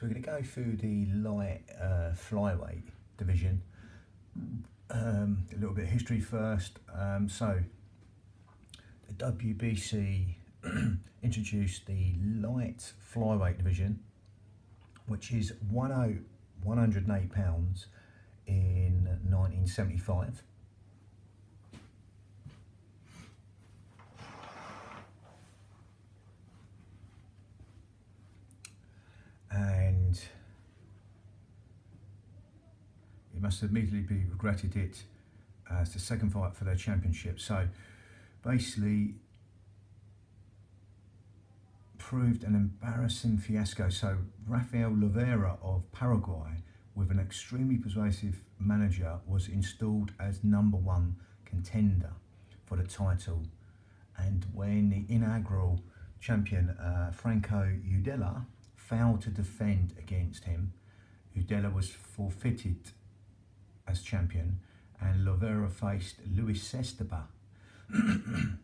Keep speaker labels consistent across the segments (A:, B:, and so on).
A: So we're going to go through the light uh, flyweight division. Um, a little bit of history first. Um, so the WBC introduced the light flyweight division, which is 108 pounds in 1975. and must immediately be regretted it as the second fight for their championship. So basically proved an embarrassing fiasco. So Rafael Lovera of Paraguay with an extremely persuasive manager was installed as number one contender for the title. And when the inaugural champion uh, Franco Udella failed to defend against him. Udella was forfeited as champion and Lovera faced Luis Esteban,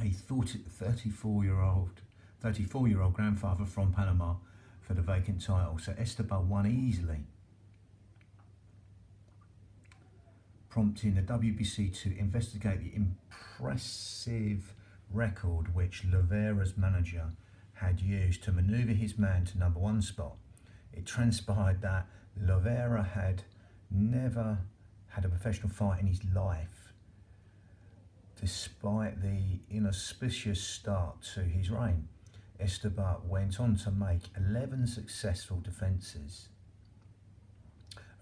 A: a 34 year old 34 year old grandfather from Panama for the vacant title. So Esteban won easily, prompting the WBC to investigate the impressive record which Lovera's manager had used to manoeuvre his man to number one spot. It transpired that Lovera had never had a professional fight in his life, despite the inauspicious start to his reign. Esteban went on to make 11 successful defences,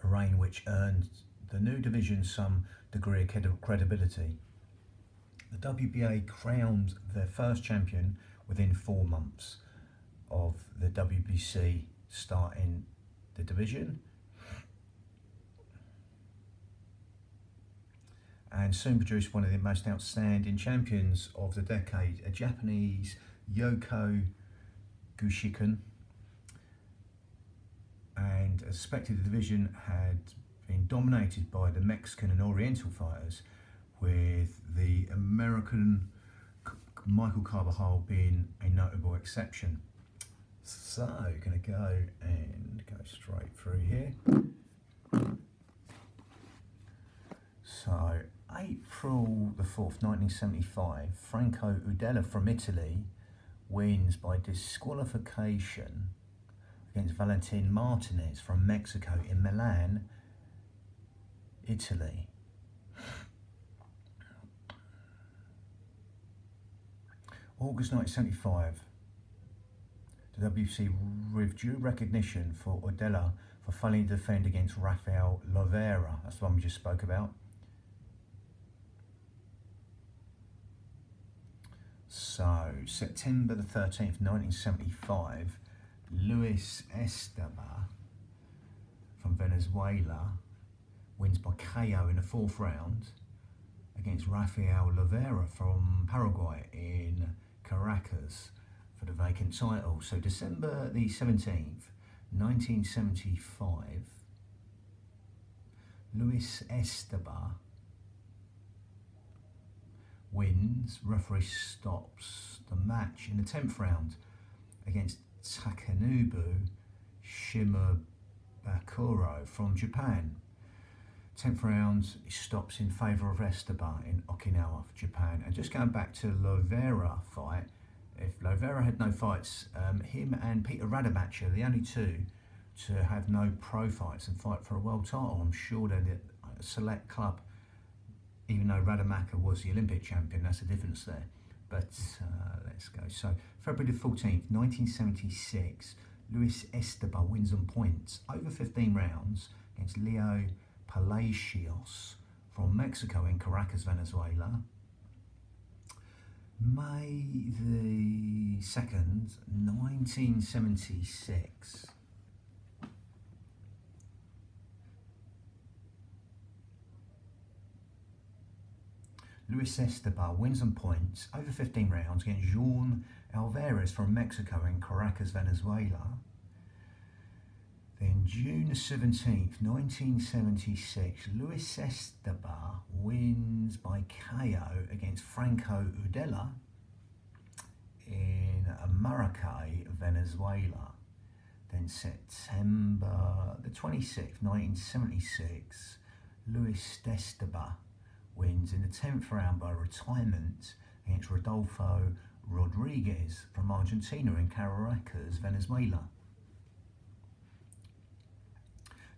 A: a reign which earned the new division some degree of credibility. The WBA crowned their first champion within four months of the WBC starting the division. And soon produced one of the most outstanding champions of the decade, a Japanese Yoko Gushiken. And as expected, the division had been dominated by the Mexican and Oriental fighters, with the American Michael Carbajal being a notable exception. So, to go and go straight through here. So, April the 4th, 1975, Franco Udella from Italy wins by disqualification against Valentin Martinez from Mexico in Milan, Italy. August 1975, the WBC withdrew recognition for Udella for failing to defend against Rafael Lovera. That's the one we just spoke about. So, September the 13th, 1975, Luis Esteban from Venezuela wins by KO in the fourth round against Rafael Lovera from Paraguay in Caracas for the vacant title. So December the 17th, 1975, Luis Esteban wins, referee stops the match in the 10th round against Takenobu Shimabukuro from Japan. 10th round, he stops in favour of Esteban in Okinawa, Japan. And just going back to Lovera fight, if Lovera had no fights, um, him and Peter Rademacher are the only two to have no pro fights and fight for a world title. I'm sure they're select club, even though Rademacher was the Olympic champion, that's a difference there. But uh, let's go. So, February the 14th, 1976, Luis Esteban wins on points over 15 rounds against Leo Palacios from Mexico in Caracas, Venezuela. May the 2nd, 1976. Luis Esteban wins on points over 15 rounds against Juan Alvarez from Mexico in Caracas, Venezuela. Then June 17th, 1976, Luis Esteban wins by KO against Franco Udella in Maracay, Venezuela. Then September the 26th, 1976, Luis Esteban wins in the 10th round by retirement against Rodolfo Rodriguez from Argentina in Caracas, Venezuela.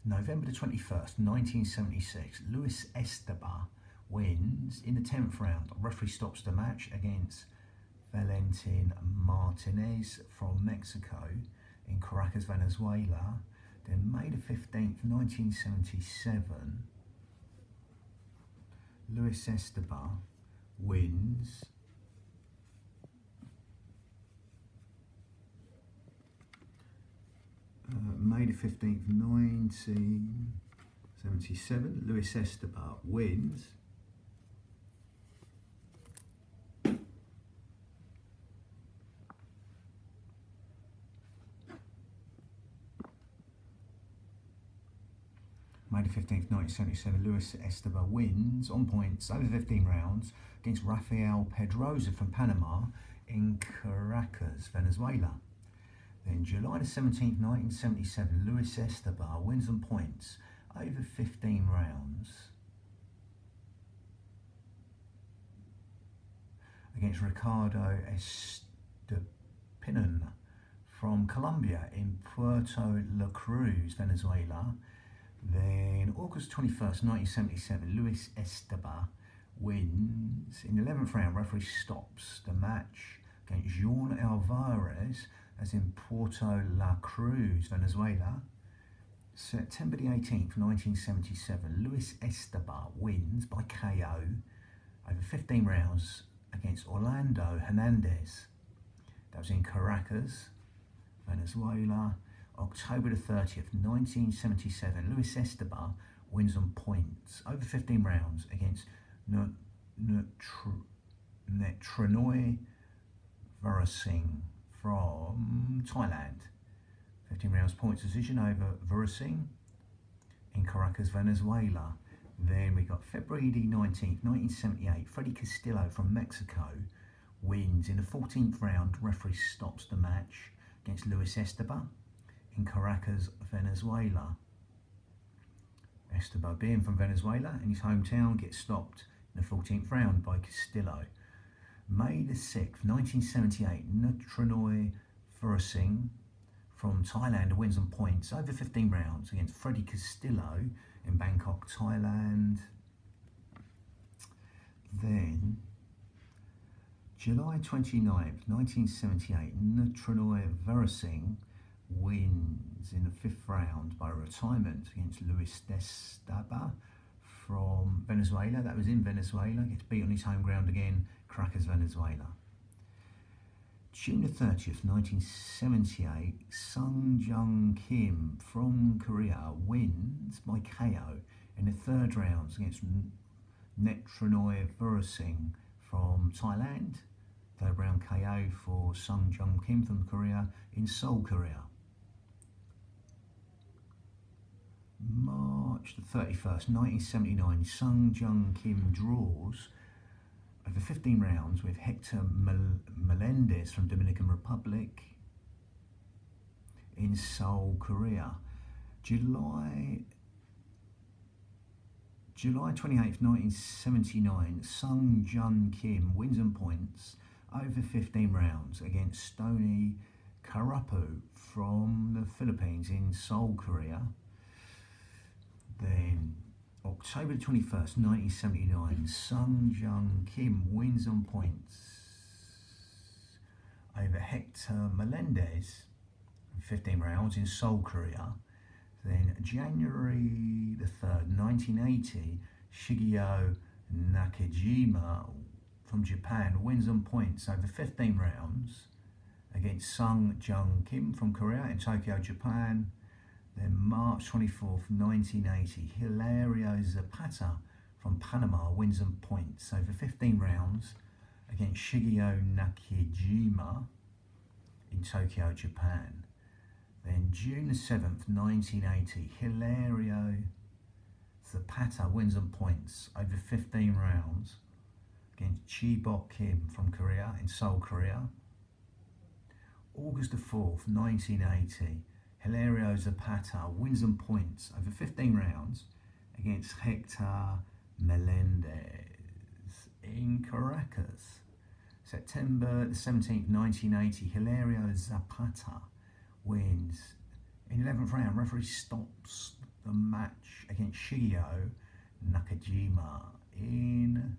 A: November the 21st, 1976, Luis Esteban wins in the 10th round. Referee stops the match against Valentin Martinez from Mexico in Caracas, Venezuela. Then May the 15th, 1977, Luis Esteban wins. Uh, May the 15th, 1977, Luis Esteban wins May the 15th, 1977, Luis Esteban wins on points over 15 rounds against Rafael Pedrosa from Panama in Caracas, Venezuela. Then July the 17th, 1977, Luis Esteban wins on points over 15 rounds against Ricardo Estepinon from Colombia in Puerto La Cruz, Venezuela. Then August 21st, 1977, Luis Esteban wins. In the 11th round, referee stops the match against Juan Alvarez as in Puerto La Cruz, Venezuela. September the 18th, 1977, Luis Esteban wins by KO over 15 rounds against Orlando Hernandez. That was in Caracas, Venezuela. October the 30th, 1977, Luis Esteban wins on points over 15 rounds against Netranoy Virasing from Thailand. 15 rounds points decision over Virasing in Caracas, Venezuela. Then we got February the 19th, 1978, Freddie Castillo from Mexico wins in the 14th round. Referee stops the match against Luis Esteban in Caracas, Venezuela. Esteban, being from Venezuela in his hometown, gets stopped in the 14th round by Castillo. May the 6th, 1978, Nutranoy Furasing from Thailand wins on points over 15 rounds against Freddie Castillo in Bangkok, Thailand. Then, July 29th, 1978, Nutranoy Verasing wins in the fifth round by retirement against Luis Destaba from Venezuela. That was in Venezuela. Gets beat on his home ground again, Caracas Venezuela. June the 30th, 1978, Sung Jung Kim from Korea wins by KO in the third round against Netranoy Burasing from Thailand. Third round KO for Sung Jung Kim from Korea in Seoul, Korea. March the 31st, 1979, Sung Jung Kim draws over 15 rounds with Hector Mel Melendez from Dominican Republic in Seoul, Korea. July July 28th, 1979, Sung Jun Kim wins and points over 15 rounds against Stony Karapu from the Philippines in Seoul, Korea. Then October 21st, 1979, Sung Jung Kim wins on points over Hector Melendez in 15 rounds in Seoul, Korea. Then January the 3rd, 1980, Shigeo Nakajima from Japan wins on points over 15 rounds against Sung Jung Kim from Korea in Tokyo, Japan. Then March 24th, 1980, Hilario Zapata from Panama wins on points over 15 rounds against Shigeo Nakajima in Tokyo, Japan. Then June 7th, 1980, Hilario Zapata wins on points over 15 rounds against Chi-bok Kim from Korea in Seoul, Korea. August the 4th, 1980, Hilario Zapata wins and points over 15 rounds against Hector Melendez in Caracas. September the 17th, 1980, Hilario Zapata wins in 11th round. Referee stops the match against Shigeo Nakajima in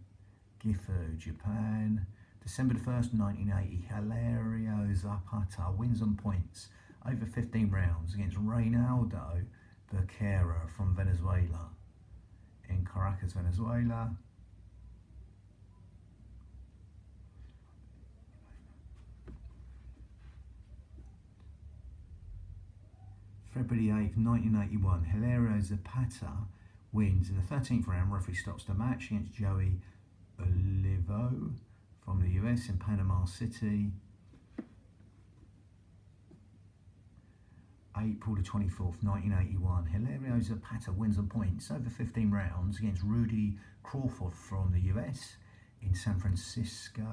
A: Gifu, Japan. December the 1st, 1980, Hilario Zapata wins on points over 15 rounds against Reynaldo Becerra from Venezuela in Caracas, Venezuela. February 8th, 1981, Hilario Zapata wins in the 13th round. Referee stops the match against Joey Olivo from the US in Panama City. April the 24th, 1981, Hilario Zapata wins on points over 15 rounds against Rudy Crawford from the US in San Francisco.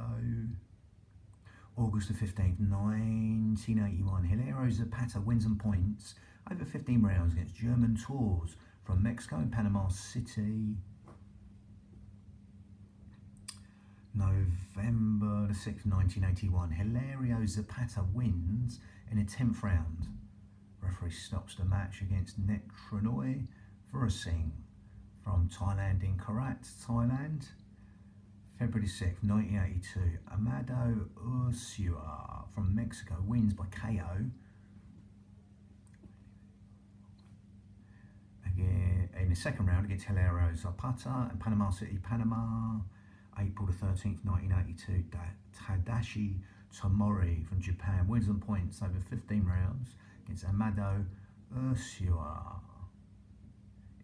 A: August the 15th, 1981, Hilario Zapata wins on points over 15 rounds against German Torres from Mexico and Panama City. November the 6th, 1981, Hilario Zapata wins in a 10th round. Referee stops the match against Netranoy Virasing from Thailand in Korat, Thailand. February 6th, 1982, Amado Ursua from Mexico wins by KO again in the second round against Hilario Zapata in Panama City, Panama. April the 13th, 1982, Tadashi Tomori from Japan wins on points over 15 rounds against Amado Ursua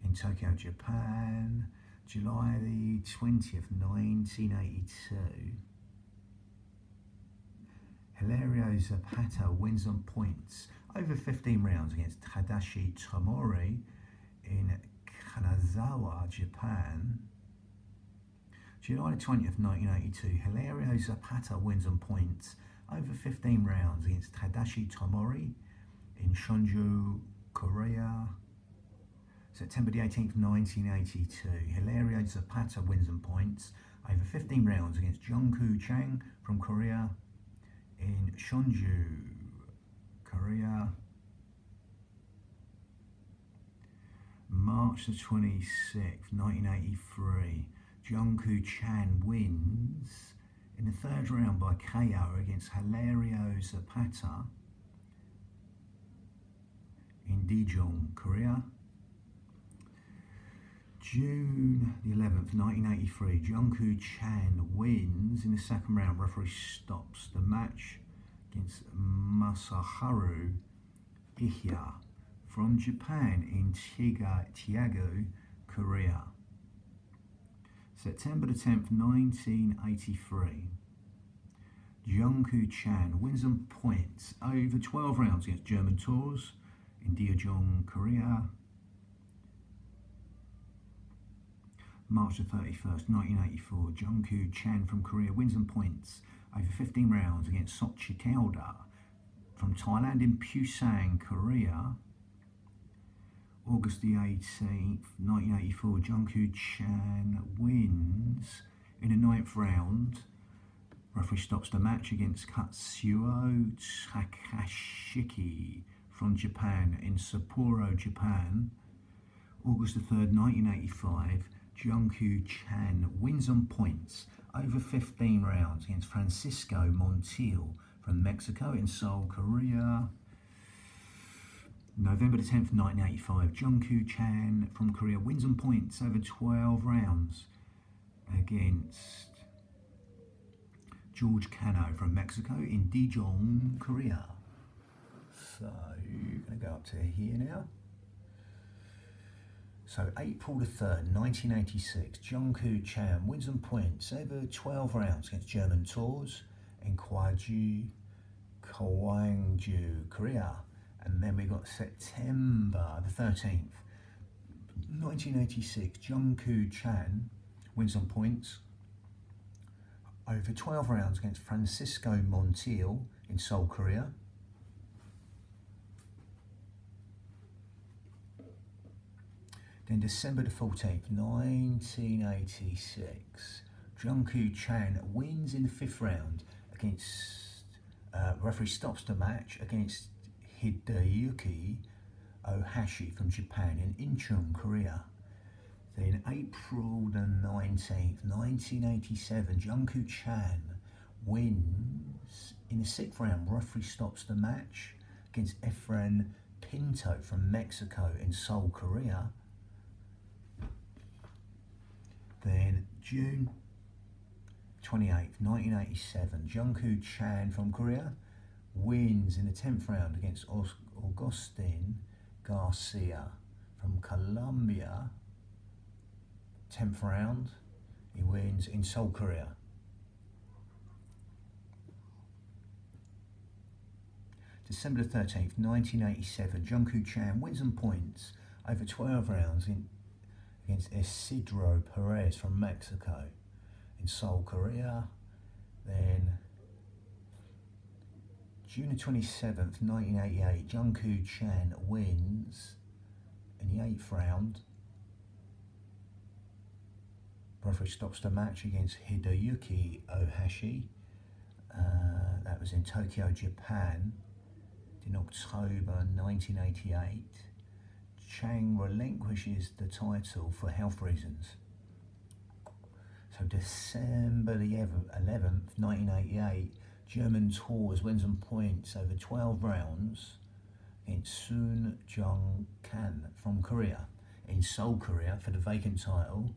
A: in Tokyo, Japan. July the 20th, 1982. Hilario Zapata wins on points over 15 rounds against Tadashi Tomori in Kanazawa, Japan. July 20th, 1982, Hilario Zapata wins on points over 15 rounds against Tadashi Tomori in Shunju, Korea. September the 18th, 1982, Hilario Zapata wins on points over 15 rounds against Jungkoo Chang from Korea in Shunju, Korea. March the 26th, 1983, Jungkoo Chan wins in the third round by KO against Hilario Zapata in Daejeon, Korea. June the 11th, 1983, Jungkoo Chan wins in the second round. Referee stops the match against Masaharu Ihya from Japan in Tiga, Tiago, Korea. September the 10th, 1983. Jungkoo Chan wins on points over 12 rounds against German Torres in Daejeon, Korea. March the 31st, 1984, Jungkoo Chan from Korea wins on points over 15 rounds against Sochi Kauda from Thailand in Pusang, Korea. August the 18th, 1984, Jungkoo Chan wins in the ninth round. Referee stops the match against Katsuo Tokashiki from Japan in Sapporo, Japan. August the 3rd, 1985, Jungkoo Chan wins on points over 15 rounds against Francisco Montiel from Mexico in Seoul, Korea. November the 10th, 1985, Jungkoo Chan from Korea wins on points over 12 rounds against George Cano from Mexico in Daejeon, Korea. So, going to go up to here now. So, April the 3rd, 1986, Jungkoo Chan wins on points over 12 rounds against German Torres in Gwaju, Gwangju, Korea. And then we got September the 13th, 1986, Jungkoo Chan wins on points over 12 rounds against Francisco Montiel in Seoul, Korea. Then December the 14th, 1986, Junku Chan wins in the fifth round against, uh, referee stops the match against Hideyuki Ohashi from Japan in Incheon, Korea. Then April the 19th, 1987, Junku Chan wins in the sixth round. Referee stops the match against Efren Pinto from Mexico in Seoul, Korea. Then June 28th, 1987, Junku Chan from Korea wins in the 10th round against Augustin Garcia from Colombia. 10th round, he wins in Seoul, Korea. December 13th, 1987, Junku Chan wins and points over 12 rounds in, against Isidro Perez from Mexico in Seoul, Korea. Then June 27th, 1988, Junku Chan wins in the eighth round. Referee stops the match against Hideyuki Ohashi. Uh, that was in Tokyo, Japan in October 1988. Chang relinquishes the title for health reasons. So December the 11th, 1988, German Torres wins and points over 12 rounds against Soon Jung Kan from Korea in Seoul, Korea for the vacant title.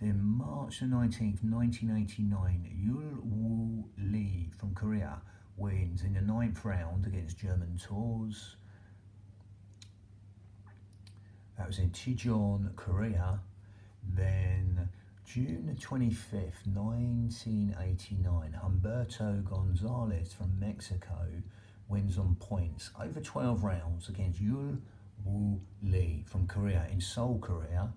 A: Then March the 19th, 1989, Yul Woo Lee from Korea wins in the ninth round against German Torres. That was in Chicheon, Korea. Then June 25th, 1989, Humberto Gonzalez from Mexico wins on points over 12 rounds against Yul Woo Lee from Korea in Seoul, Korea.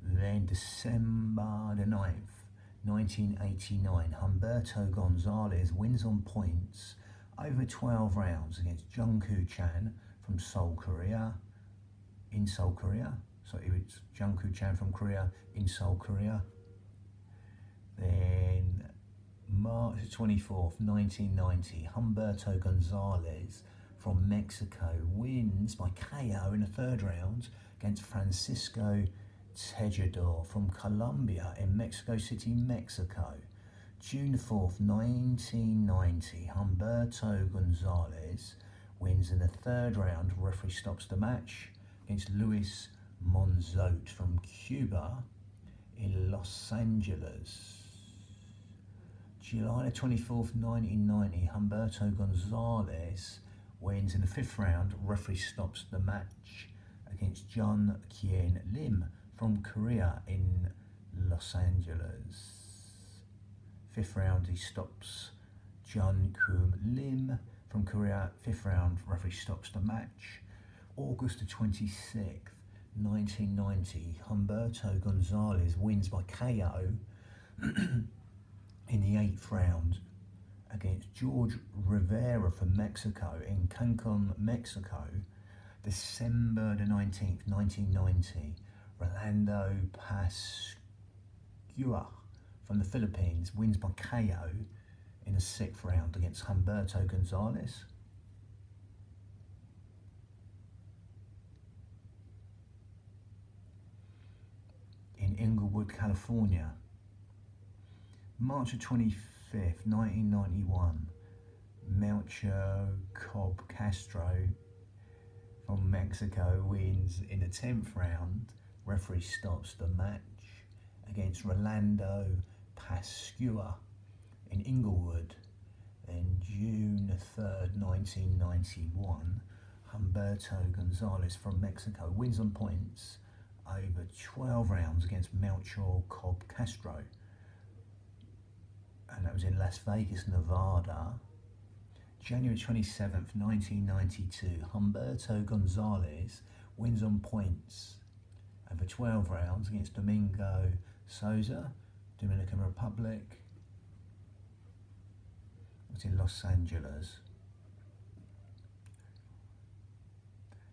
A: Then December the 9th, 1989, Humberto Gonzalez wins on points over 12 rounds against Junku Chan from Seoul, Korea, in Seoul, Korea. So it's Junku Chan from Korea in Seoul, Korea. Then March 24th, 1990, Humberto Gonzalez from Mexico wins by KO in the third round against Francisco Tejedor from Colombia in Mexico City, Mexico. June 4th, 1990, Humberto Gonzalez wins in the third round. Referee stops the match against Luis Monzote from Cuba in Los Angeles. July 24th, 1990, Humberto Gonzalez wins in the fifth round. Referee stops the match against John Kien Lim from Korea in Los Angeles. Fifth round, he stops Jun Kum Lim from Korea. Fifth round, referee stops the match. August the 26th, 1990, Humberto Gonzalez wins by KO in the eighth round against George Rivera from Mexico in Cancun, Mexico, December the 19th, 1990. Rolando Pascua from the Philippines wins by KO in the sixth round against Humberto Gonzalez. In Inglewood, California. March 25th, 1991, Melchor Cobb Castro from Mexico wins in the 10th round Referee stops the match against Rolando Pascua in Inglewood. Then June 3rd, 1991, Humberto Gonzalez from Mexico wins on points over 12 rounds against Melchor Cobb Castro. And that was in Las Vegas, Nevada. January 27th, 1992, Humberto Gonzalez wins on points over 12 rounds against Domingo Souza, Dominican Republic. Was in Los Angeles.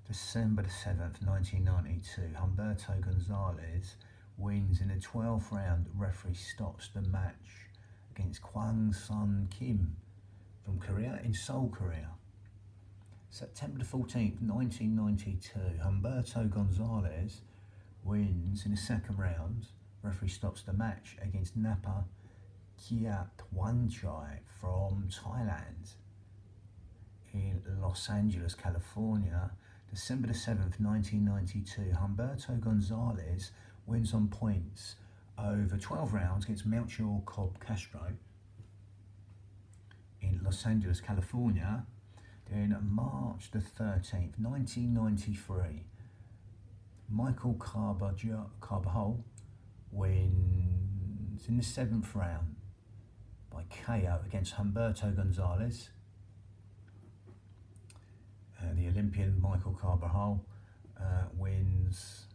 A: December 7th, 1992, Humberto Gonzalez wins in the 12th round. Referee stops the match against Kwang Sun Kim from Korea in Seoul, Korea. September 14th, 1992, Humberto Gonzalez wins in the second round. Referee stops the match against Napa Kiatwanchai from Thailand in Los Angeles, California. December the 7th, 1992, Humberto Gonzalez wins on points over 12 rounds against Melchior Cobb Castro in Los Angeles, California. Then March the 13th, 1993, Michael Carbajal wins in the seventh round by KO against Humberto Gonzalez. Uh, the Olympian Michael Carbajal uh, wins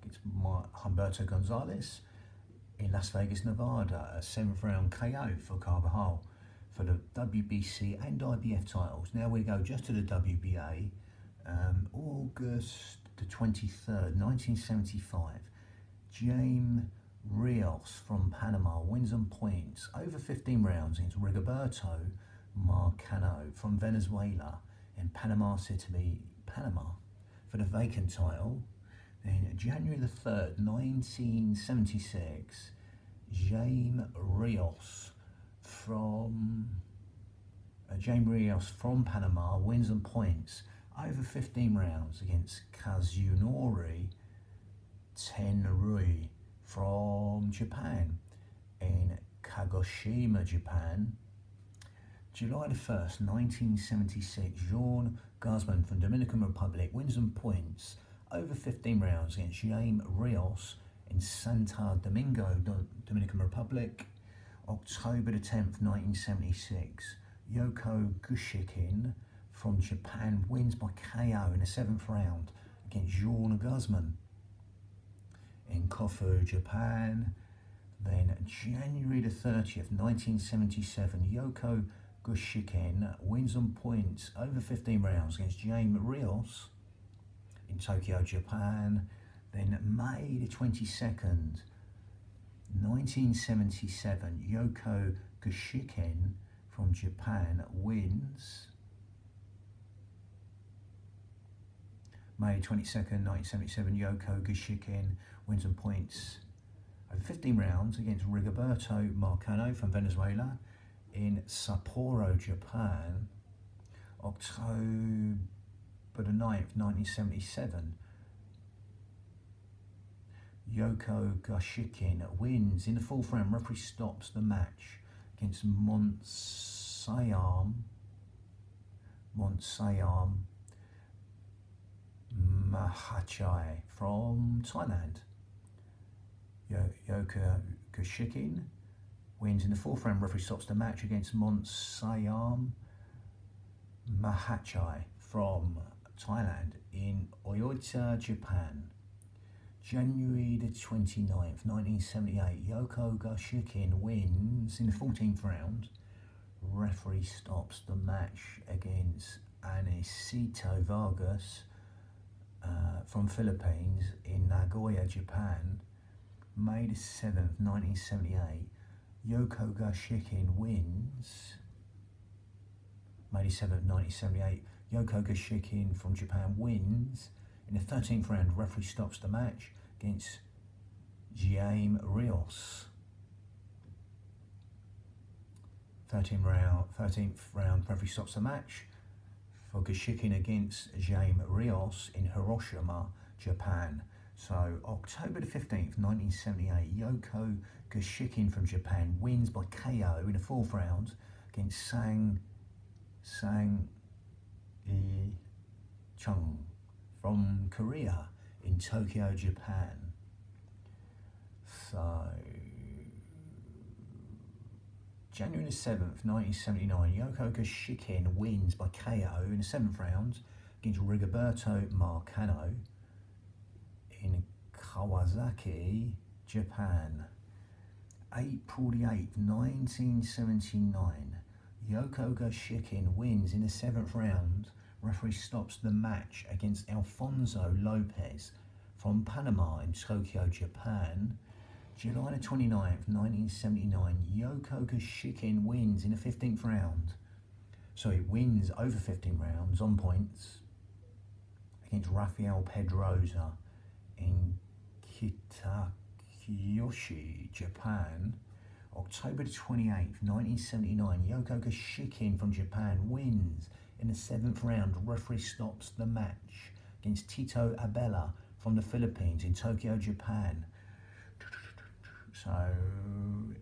A: against Humberto Gonzalez in Las Vegas, Nevada, a seventh round KO for Carbajal for the WBC and IBF titles. Now we go just to the WBA. Um, August the 23rd, 1975. Jaime Rios from Panama wins on points over 15 rounds against Rigoberto Marcano from Venezuela in Panama City, Panama, for the vacant title. Then January the 3rd, 1976, Jaime Rios from uh, Jaime Rios from Panama wins on points over 15 rounds against Kazunori Tenryu from Japan in Kagoshima, Japan. July the 1st, 1976, Jean Guzman from Dominican Republic wins on points over 15 rounds against Jaime Rios in Santo Domingo, Dominican Republic. October the 10th, 1976, Yoko Gushiken from Japan wins by KO in the seventh round against Jean Guzman in Kofu, Japan. Then January the 30th, 1977, Yoko Gushiken wins on points over 15 rounds against Jaime Rios in Tokyo, Japan. Then May the 22nd, 1977, Yoko Gushiken from Japan wins. May 22nd, 1977, Yoko Gushiken wins on points over 15 rounds against Rigoberto Marcano from Venezuela in Sapporo, Japan, October the 9th, 1977. Yoko Gushiken wins in the fourth round. Referee stops the match against Montsayam. Montsayam Mahachai from Thailand. Yoko Gushiken wins in the fourth round. Referee stops the match against Montsayam Mahachai from Thailand in Oita, Japan. January the 29th, 1978, Yoko Gushiken wins in the 14th round. Referee stops the match against Anicito Vargas uh, from Philippines in Nagoya, Japan. May the 7th, 1978, Yoko Gushiken wins. May the 7th, 1978, Yoko Gushiken from Japan wins in the 13th round, referee stops the match against Jaime Rios. 13th round, 13th round, referee stops the match for Gushiken against Jaime Rios in Hiroshima, Japan. So October the 15th, 1978, Yoko Gushiken from Japan wins by KO in the fourth round against Sang Sang E Chung from Korea in Tokyo, Japan. So, January 7th, 1979, Yoko Gushiken wins by KO in the seventh round against Rigoberto Marcano in Kawasaki, Japan. April the 8th, 1979, Yoko wins in the seventh round referee stops the match against Alfonso Lopez from Panama in Tokyo, Japan. July 29th, 1979, Yoko wins in the 15th round. So he wins over 15 rounds on points against Rafael Pedrosa in Kitakyushu, Japan. October 28th, 1979, Yoko Kashikin from Japan wins in the seventh round. Referee stops the match against Tito Abella from the Philippines in Tokyo, Japan. So,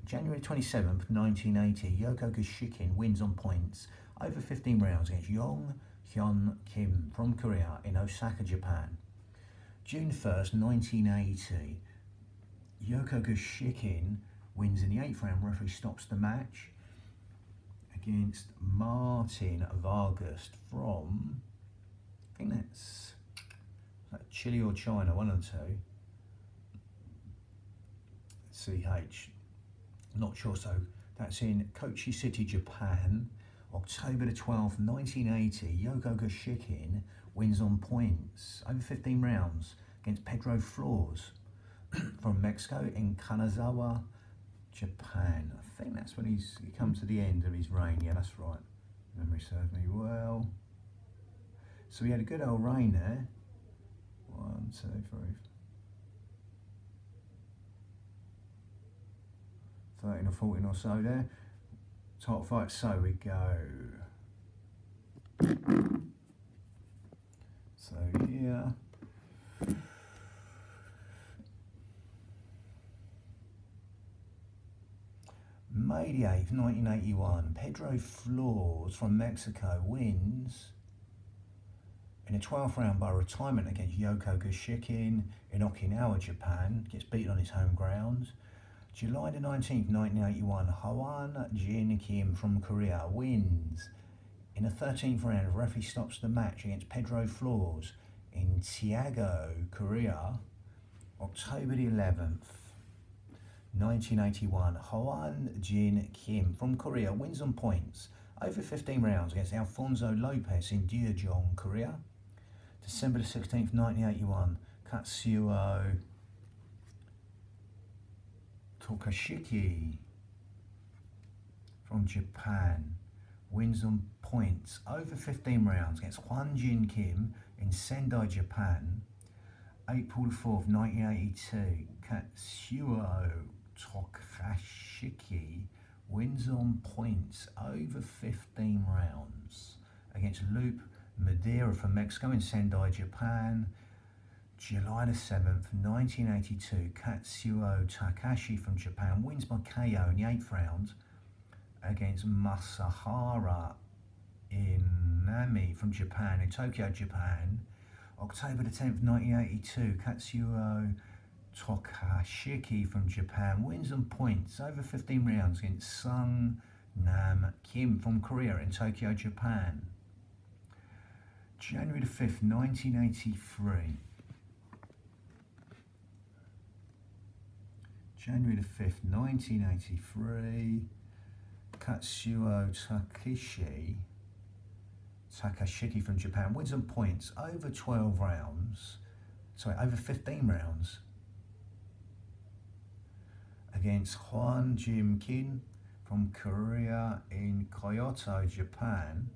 A: January 27th, 1980, Yoko Kashikin wins on points over 15 rounds against Yong Hyun Kim from Korea in Osaka, Japan. June 1st, 1980, Yoko Kashikin wins in the eighth round. Referee stops the match against Martin Vargas from, I think that's that Chile or China, one or two. CH, not sure. So that's in Kochi City, Japan. October the 12th, 1980, Yoko Kashikin wins on points over 15 rounds against Pedro Flores from Mexico in Kanazawa, Japan. I think that's when he's he comes to the end of his reign. Yeah, that's right. Memory serves me well. So he had a good old reign there. One, two, three. 13 or 14 or so there. Top fight, so we go. So here. May the 8th, 1981, Pedro Flores from Mexico wins in a 12th round by retirement against Yoko Kashikin in Okinawa, Japan. Gets beaten on his home ground. July the 19th, 1981, Hwan Jin Kim from Korea wins. In the 13th round, referee stops the match against Pedro Flores in Tiago, Korea. October the 11th, 1981, Hwan Jin Kim from Korea wins on points over 15 rounds against Alfonso Lopez in Daejeon, Korea. December the 16th, 1981, Katsuo Tokashiki from Japan wins on points over 15 rounds against Hwan Jin Kim in Sendai, Japan. April 4th, 1982, Katsuo Tokashiki wins on points over 15 rounds against Loop Madera from Mexico in Sendai, Japan. July the 7th, 1982, Katsuo Takashi from Japan wins by KO in the 8th round against Masahara Inami from Japan in Tokyo, Japan. October the 10th, 1982, Katsuo Tokashiki from Japan wins on points over 15 rounds against Sung Nam Kim from Korea in Tokyo, Japan. January the 5th, 1983. January the 5th, 1983, Katsuo Takishi, Takashiki from Japan wins on points over 12 rounds, sorry, over 15 rounds against Hwan Jin Kim from Korea in Kyoto, Japan.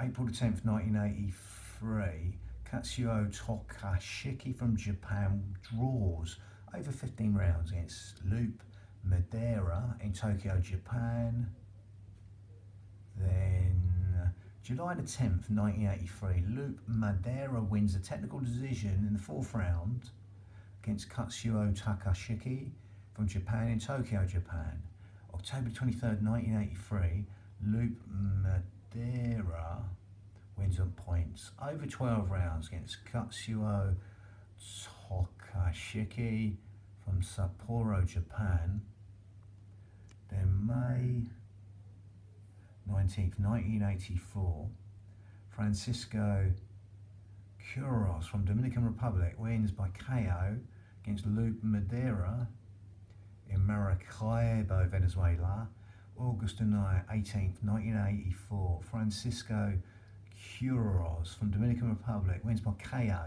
A: April the 10th, 1983, Katsuo Tokashiki from Japan draws over 15 rounds against Loop Madera in Tokyo, Japan. Then July the 10th, 1983, Loop Madera wins a technical decision in the fourth round against Katsuo Tokashiki from Japan in Tokyo, Japan. October 23rd, 1983, Loop Madera wins on points over 12 rounds against Katsuo Tokashiki from Sapporo, Japan. Then May 19th, 1984, Francisco Quiroz from Dominican Republic wins by KO against Loop Madera in Maracaibo, Venezuela. August 9, 18th, 1984, Francisco Quiroz from Dominican Republic wins by KO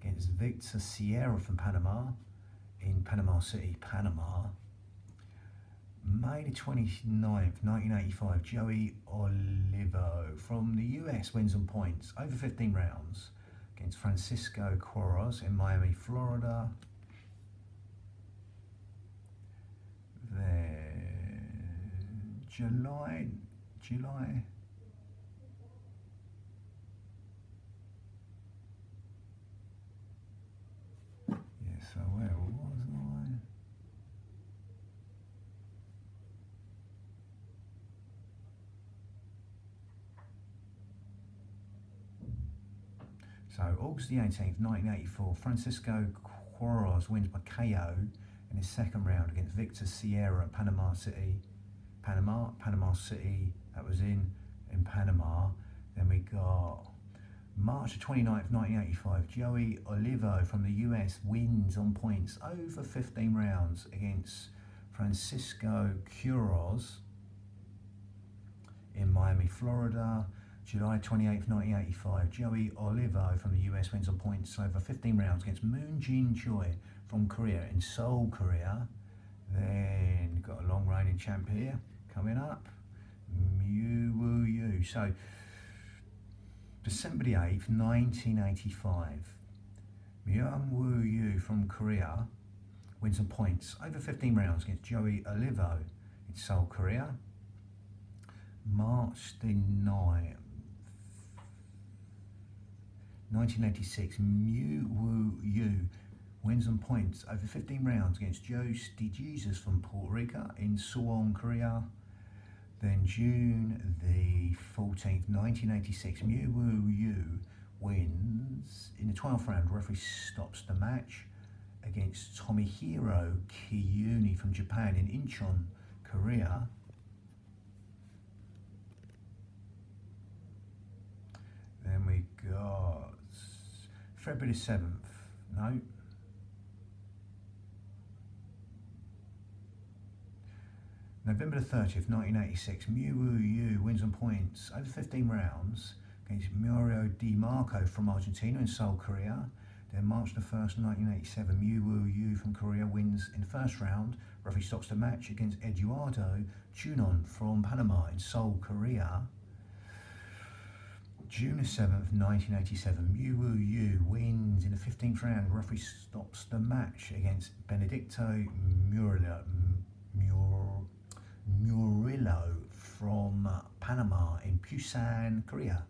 A: against Victor Sierra from Panama in Panama City, Panama. May the 29th, 1985, Joey Olivo from the US wins on points over 15 rounds against Francisco Quiroz in Miami, Florida. Then July, July. Yeah, so where was I? So August the 18th, 1984, Francisco Quiroz wins by KO in his second round against Victor Sierra at Panama City. Panama, Panama City, that was in, in Panama. Then we got March the 29th, 1985, Joey Olivo from the US wins on points over 15 rounds against Francisco Quiroz in Miami, Florida. July 28th, 1985, Joey Olivo from the US wins on points over 15 rounds against Moon Jin Choi from Korea in Seoul, Korea. Then got a long reigning champ here coming up, Mu Woo Yu. So December the 8th, 1985, Myung Woo Yu from Korea wins on points over 15 rounds against Joey Olivo in Seoul, Korea. March the 9th, 1986, Mu Wu Yu wins on points over 15 rounds against Joe DeJesus from Puerto Rico in Suwon, Korea. Then June the 14th, 1986, Mu Wu Yu wins in the 12th round. Referee stops the match against Tomohiro Kiyuni from Japan in Incheon, Korea. Then we got February 7th. No. November the 30th, 1986, Mu Woo Yu wins on points over 15 rounds against Mario Di Marco from Argentina in Seoul, Korea. Then March the 1st, 1987, Mu Woo Yu from Korea wins in the first round. Referee stops the match against Eduardo Junon from Panama in Seoul, Korea. June 7th, 1987, Mu Woo Yu wins in the 15th round. Referee stops the match against Benedicto Murillo, Mur, Murillo from Panama in Busan, Korea.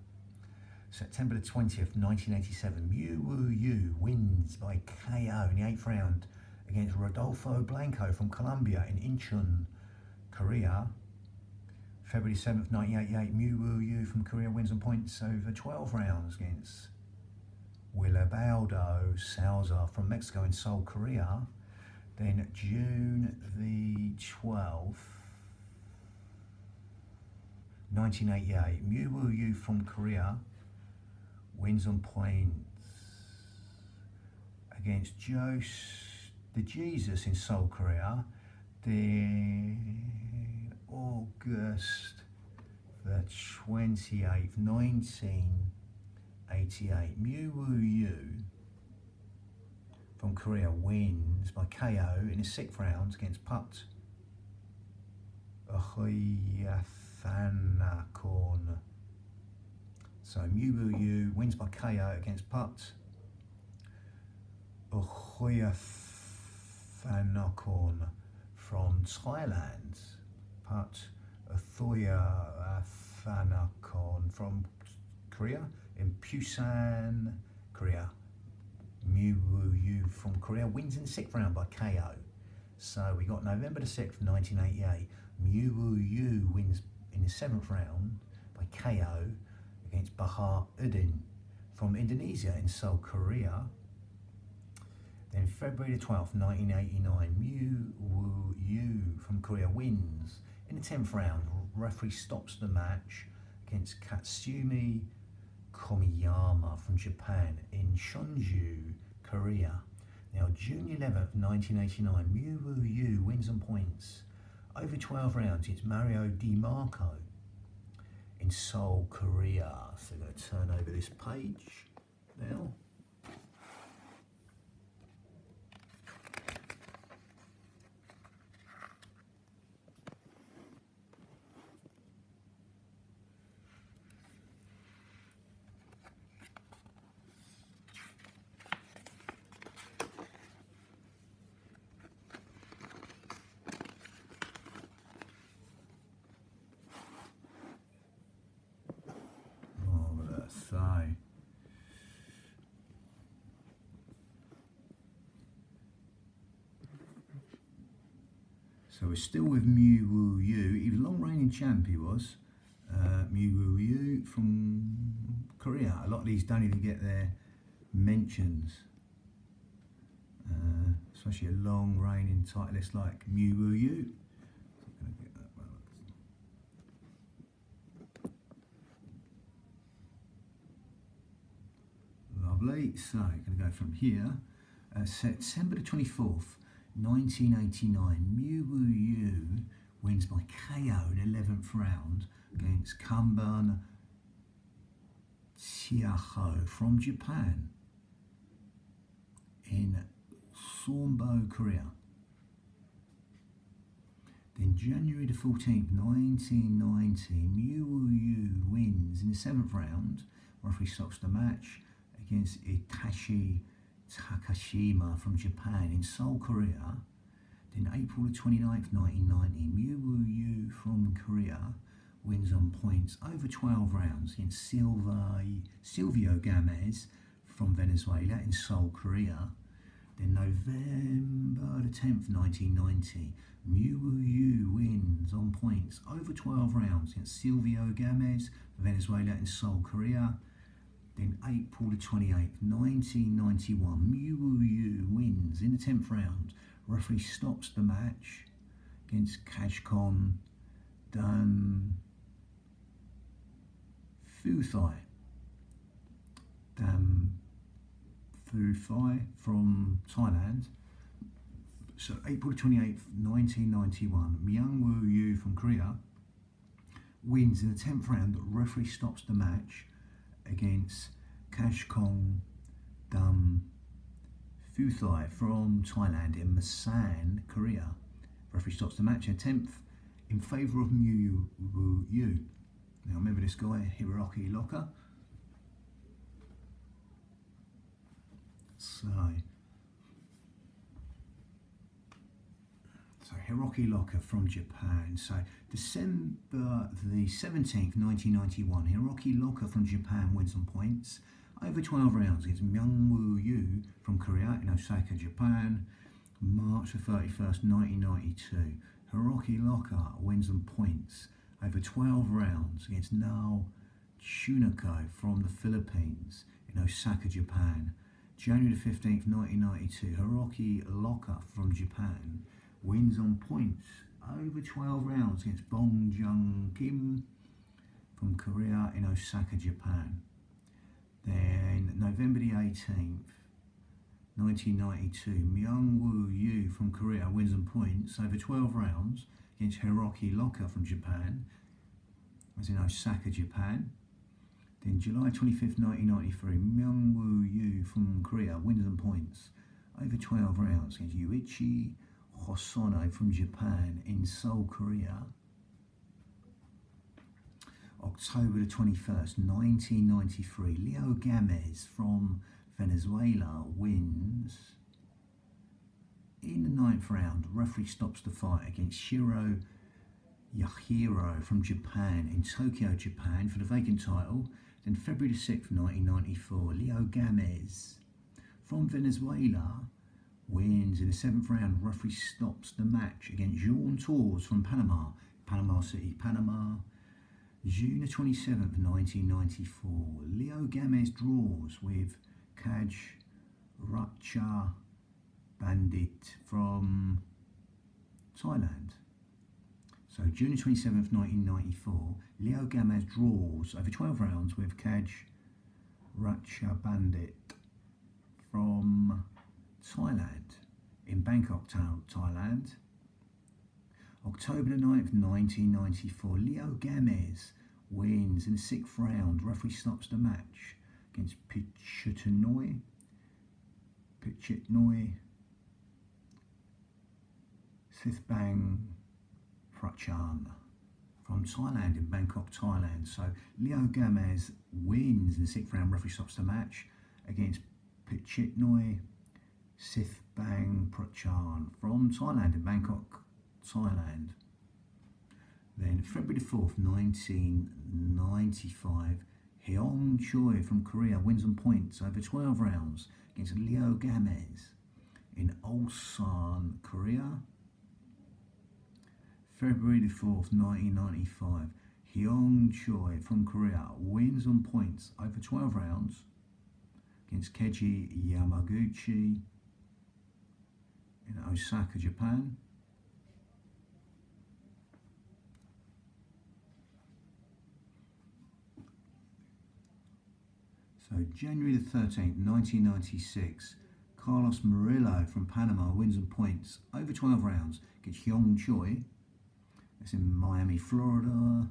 A: September the 20th, 1987, Mu Woo Yu wins by KO in the 8th round against Rodolfo Blanco from Colombia in Incheon, Korea. February 7th, 1988, Mu Woo Yu from Korea wins on points over 12 rounds against Willibaldo Souza from Mexico in Seoul, Korea. Then June the 12th, 1988, Mu Woo Yu from Korea wins on points against Joe Jesus in Seoul, Korea. Then August the 28th, 1988, Mu Woo Yu from Korea wins by KO in his sixth round against Put Thanakon. So Mu Woo Yu wins by KO against Put Thanakon from Thailand. Put Thanakon from Korea in Busan, Korea. Mu Woo Yu from Korea wins in the sixth round by KO. So we got November the 6th, 1988. Mu Woo Yu wins in the seventh round by KO against Bahar Udin from Indonesia in Seoul, Korea. Then February the 12th, 1989, Mu Woo Yu from Korea wins in the 10th round. Referee stops the match against Katsumi Komiyama from Japan in Shunju, Korea. Now, June 11th, 1989, Mu Woo Yu wins on points over 12 rounds. It's Mario Di Marco in Seoul, Korea. So I'm going to turn over this page now. We're still with Mu Woo Yu. He was long reigning champ, he was. Uh, Mu Woo Yu from Korea. A lot of these don't even get their mentions. Uh, especially a long reigning titleist like Mu Woo Yu. Lovely. So, going to go from here. Uh, September the 24th, 1989, Mu Woo Yu wins by KO in 11th round against Kanban Chiaho from Japan in Sonbo, Korea. Then January the 14th, 1990, Mu Woo Yu wins in the 7th round. Referee stops the match against Itachi Takashima from Japan in Seoul, Korea. Then April the 29th, 1990, Mu Woo Yu from Korea wins on points over 12 rounds in Silva, Silvio Gomez from Venezuela in Seoul, Korea. Then November the 10th, 1990, Mu Woo Yu wins on points over 12 rounds against Silvio Gamez, Venezuela in Seoul, Korea. Then April the 28th, 1991, Mu Yu wins in the 10th round. Referee stops the match against Kajkon Dan Futhai. Dan Futhai from Thailand. So April 28th, 1991, Myung Woo Yu from Korea wins in the 10th round. The referee stops the match against Kashkong Dam Futhai from Thailand in Masan, Korea. Referee stops the match in 10th in favour of Mu Woo Yu. Now remember this guy, Hiroki Loka. So So Hiroki Loka from Japan. So December the 17th, 1991, Hiroki Loka from Japan wins on points over 12 rounds against Myung Woo Yu from Korea in Osaka, Japan. March the 31st, 1992, Hiroki Loka wins on points over 12 rounds against Nao Chunako from the Philippines in Osaka, Japan. January the 15th, 1992, Hiroki Loka from Japan wins on points over 12 rounds against Bong Jung Kim from Korea in Osaka, Japan. Then November the 18th, 1992, Myung Woo Yu from Korea wins on points over 12 rounds against Hiroki Loka from Japan, as in Osaka, Japan. Then July 25th, 1993, Myung Woo Yu from Korea wins on points over 12 rounds against Yuichi Hosono from Japan in Seoul, Korea. October the 21st, 1993, Leo Gamez from Venezuela wins in the ninth round. Referee stops the fight against Shiro Yahiro from Japan in Tokyo, Japan for the vacant title. Then February the 6th, 1994, Leo Gamez from Venezuela wins in the seventh round. Referee stops the match against Jean Tours from Panama, Panama City, Panama. June the 27th, 1994, Leo Gomez draws with Kaj Racha Bandit from Thailand. So June the 27th, 1994, Leo Gomez draws over 12 rounds with Kaj Racha Bandit from Thailand, in Bangkok, Thailand. October the 9th, 1994, Leo Gamez wins in the sixth round. Referee stops the match against Pichutinoy. Pichutinoy. Sithbang Prachan from Thailand in Bangkok, Thailand. So Leo Gamez wins in the sixth round. Referee stops the match against Pichitnoy Sithbang Prachan from Thailand in Bangkok, Thailand. Then February the 4th, 1995, Hyung Choi from Korea wins on points over 12 rounds against Leo Gamez in Ulsan, Korea. February the 4th, 1995, Hyung Choi from Korea wins on points over 12 rounds against Keiji Yamaguchi in Osaka, Japan. So January the 13th, 1996, Carlos Murillo from Panama wins on points over 12 rounds against Hyung Choi. That's in Miami, Florida.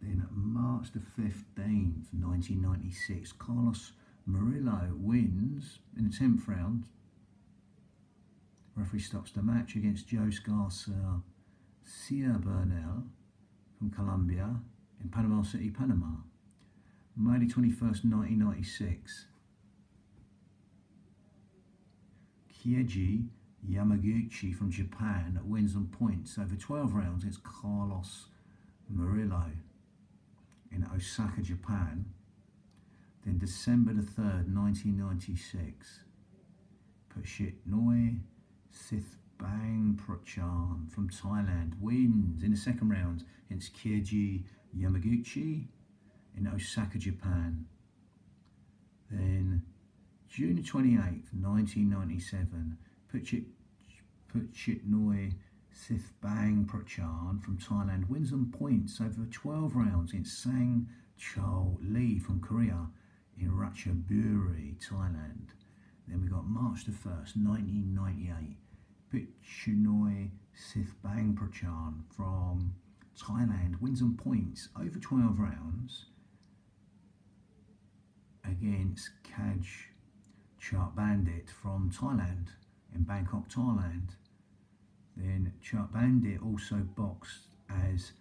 A: Then March the 15th, 1996, Carlos Murillo wins in the 10th round. Referee stops the match against Joe Cia Bernal from Colombia in Panama City, Panama. May 21st, 1996. Keiji Yamaguchi from Japan wins on points over 12 rounds against Carlos Murillo in Osaka, Japan. Then December the 3rd, 1996. Noi Sith Bang Prochan from Thailand wins in the second round against Keiji Yamaguchi in Osaka, Japan. Then June 28th, 1997, Puchit, Puchitnoy Sith Bang Prochan from Thailand wins on points over 12 rounds in Sang Chol Lee from Korea in Ratchaburi, Thailand. Then we got March the 1st, 1998, Puchitnoy Sith Bang Prochan from Thailand wins on points over 12 rounds against Kaj Chart Bandit from Thailand in Bangkok, Thailand. Then Chart Bandit also boxed as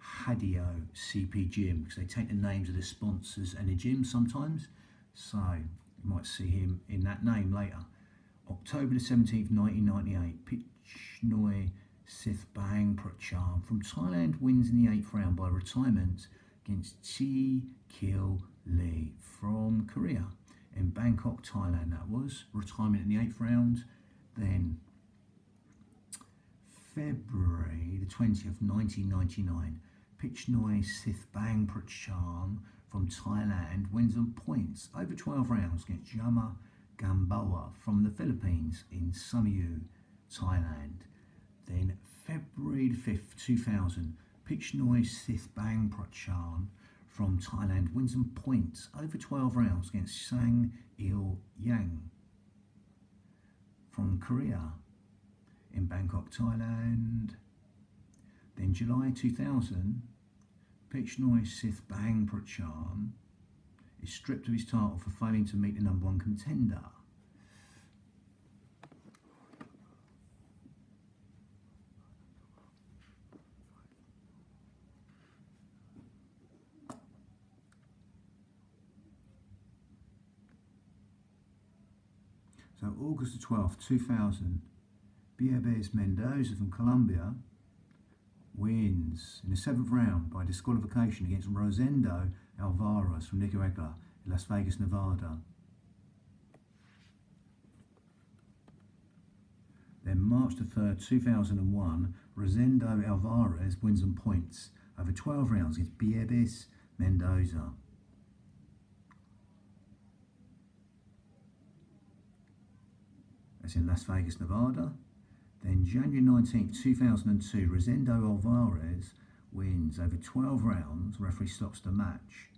A: Hadio CP Gym because they take the names of the sponsors and the gym sometimes. So you might see him in that name later. October the 17th, 1998, Pichnoi Sith Bang Pracham from Thailand wins in the eighth round by retirement against Chi Kil Lee from Korea in Bangkok, Thailand. That was retirement in the eighth round. Then February the 20th, 1999, Pichnoi Sith Bang Prachan from Thailand wins on points over 12 rounds against Yama Gamboa from the Philippines in Sumiu, Thailand. Then February 5th, 2000, Pichnoi Sith Bang Prachan from Thailand wins on points over 12 rounds against Sang Il Yang from Korea in Bangkok, Thailand. Then July 2000, Pichnoi Sith Bang Prachan is stripped of his title for failing to meet the number one contender. So August the 12th, 2000, Biabes Mendoza from Colombia wins in the seventh round by disqualification against Rosendo Alvarez from Nicaragua in Las Vegas, Nevada. Then March the 3rd, 2001, Rosendo Alvarez wins on points over 12 rounds against Biebes Mendoza. That's in Las Vegas, Nevada. Then January 19th, 2002, Rosendo Alvarez wins over 12 rounds. Referee stops the match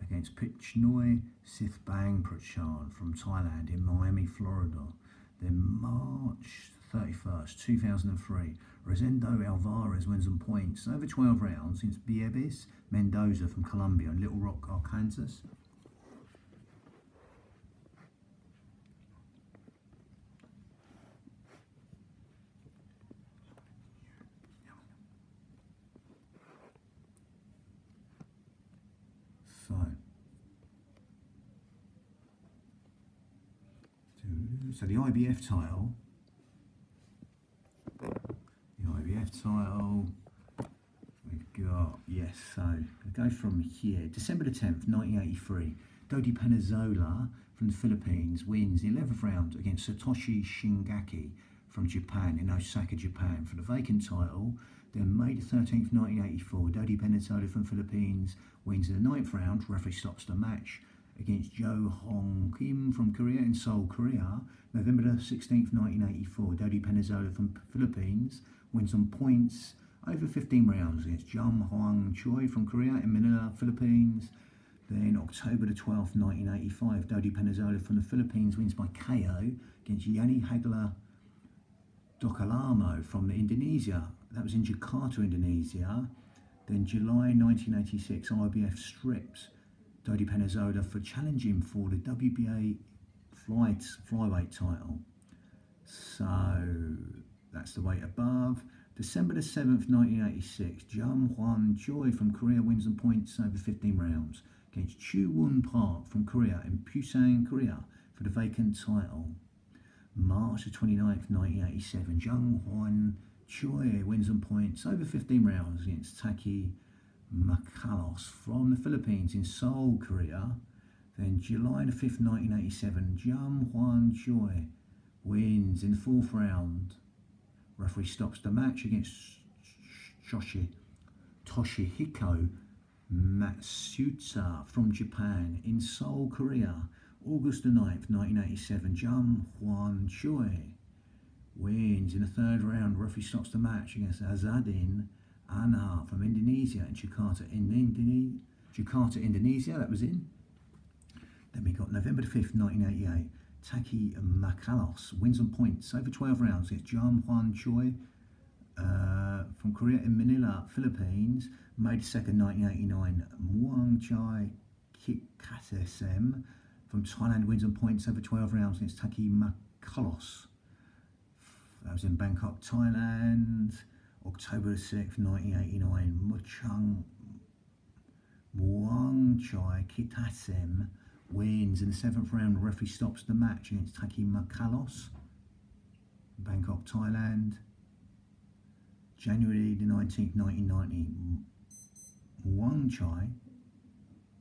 A: against Pichnoi Sithbang Prachan from Thailand in Miami, Florida. Then March 31st, 2003. Rosendo Alvarez wins on points over 12 rounds against Biebis Mendoza from Colombia and Little Rock, Arkansas. So, so the IBF title, the IBF title, we've got, yes, so go from here, December the 10th, 1983, Dodi Penizola from the Philippines wins the 11th round against Satoshi Shingaki from Japan in Osaka, Japan. For the vacant title. Then May the 13th, 1984, Dodi Penizola from Philippines wins in the ninth round. Referee stops the match against Jo Hong Kim from Korea in Seoul, Korea. November the 16th, 1984, Dodi Penizola from Philippines wins on points over 15 rounds against Jum Hwang Choi from Korea in Manila, Philippines. Then October the 12th, 1985, Dodi Penizola from the Philippines wins by KO against Yani Hagler Dokalamo from Indonesia. That was in Jakarta, Indonesia. Then July 1986, IBF strips Dodi Penizola for challenging for the WBA flight, flyweight title. So that's the weight above. December the 7th, 1986, Jum Hwan Choi from Korea wins and points over 15 rounds against Chu Woon Park from Korea in Busan, Korea for the vacant title. March the 29th, 1987, Jung Hwan Choi wins and points over 15 rounds against Taki Macalos from the Philippines in Seoul, Korea. Then July the 5th, 1987, Jung Hwan Choi wins in the fourth round. Referee stops the match against Shoshi Toshihiko Matsuta from Japan in Seoul, Korea. August the 9th, 1987, Jum Hwan Choi wins in the third round. Referee stops the match against Azadin Anna from Indonesia in Jakarta, in Indone Jakarta, Indonesia. That was in. Then we got November 5th, 1988. Taki Macalos wins on points over 12 rounds against Jam Hwan Choi uh, from Korea in Manila, Philippines. May 2nd, 1989. Muang Chai Kikatesem from Thailand wins on points over 12 rounds against Taki Macalos. That was in Bangkok, Thailand. October 6th, 1989. Muchang Muang Chai Kitasem wins in the seventh round. The referee stops the match against Taki Macalos, Bangkok, Thailand. January the 19th, 1990. Wang Chai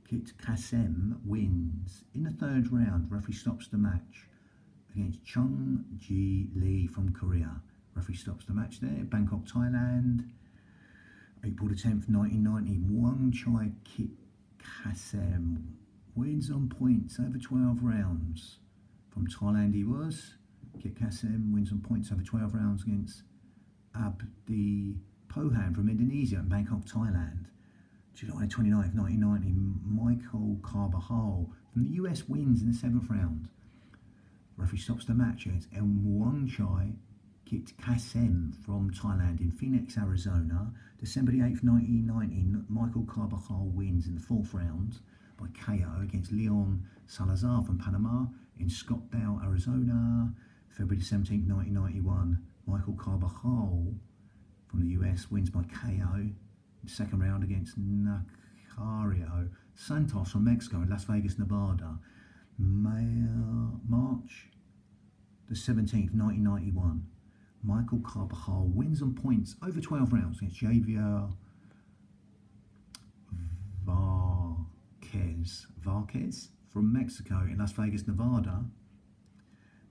A: Kit Kasem wins in the third round. Referee stops the match against Chung Ji Lee from Korea. Referee stops the match there. Bangkok, Thailand. April the 10th, 1990. Wang Chai Kit Kasem wins on points over 12 rounds. From Thailand he was. Kit Kasem wins on points over 12 rounds against Abdi Pohan from Indonesia and Bangkok, Thailand. July 29th, 1990, Michael Carbajal from the US wins in the seventh round. Referee stops the match against El Muangchai Kit Kasem from Thailand in Phoenix, Arizona. December the 8th, 1990, Michael Carbajal wins in the fourth round by KO against Leon Salazar from Panama in Scottsdale, Arizona. February 17th, 1991, Michael Carbajal from the US wins by KO in the second round against Nacario Santos from Mexico in Las Vegas, Nevada. May, uh, March the 17th, 1991. Michael Carbajal wins on points over 12 rounds against Javier Varquez, Varquez from Mexico in Las Vegas, Nevada.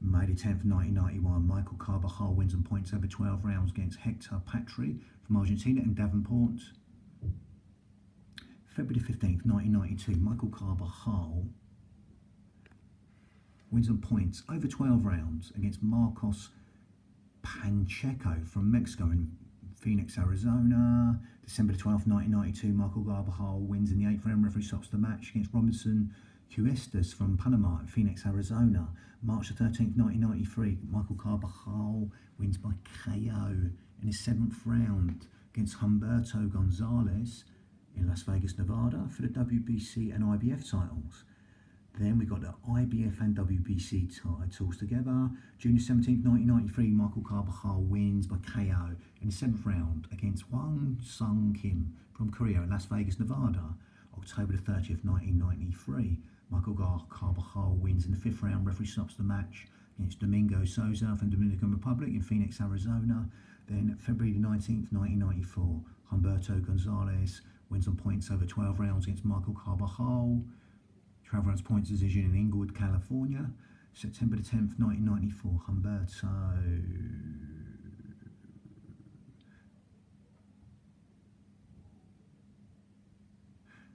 A: May the 10th, 1991, Michael Carbajal wins on points over 12 rounds against Hector Patry from Argentina in Davenport. February 15th, 1992, Michael Carbajal wins on points over 12 rounds against Marcos Pacheco from Mexico in Phoenix, Arizona. December 12th, 1992, Michael Carbajal wins in the eighth round. Referee stops the match against Robinson Cuestas from Panama in Phoenix, Arizona. March the 13th, 1993, Michael Carbajal wins by KO in his seventh round against Humberto Gonzalez in Las Vegas, Nevada for the WBC and IBF titles. Then we got the IBF and WBC titles together. June 17th, 1993, Michael Carbajal wins by KO in the seventh round against Wang Sung Kim from Korea in Las Vegas, Nevada. October 30th, 1993, Michael Carbajal wins in the fifth round. Referee stops the match against Domingo Souza from Dominican Republic in Phoenix, Arizona. Then February 19th, 1994, Humberto Gonzalez wins on points over 12 rounds against Michael Carbajal. 12 rounds points decision in Inglewood, California. September the 10th, 1994, Humberto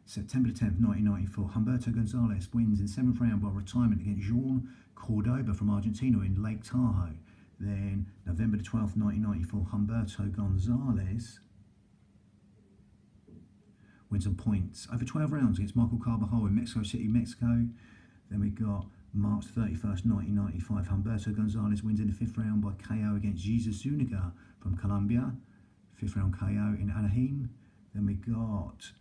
A: September 10th, 1994, Humberto Gonzalez wins in seventh round by retirement against Jean Cordoba from Argentina in Lake Tahoe. Then November the 12th, 1994, Humberto Gonzalez wins on points over 12 rounds against Michael Carbajal in Mexico City, Mexico. Then we got March 31st, 1995, Humberto Gonzalez wins in the fifth round by KO against Jesus Zuniga from Colombia. Fifth round KO in Anaheim. Then we got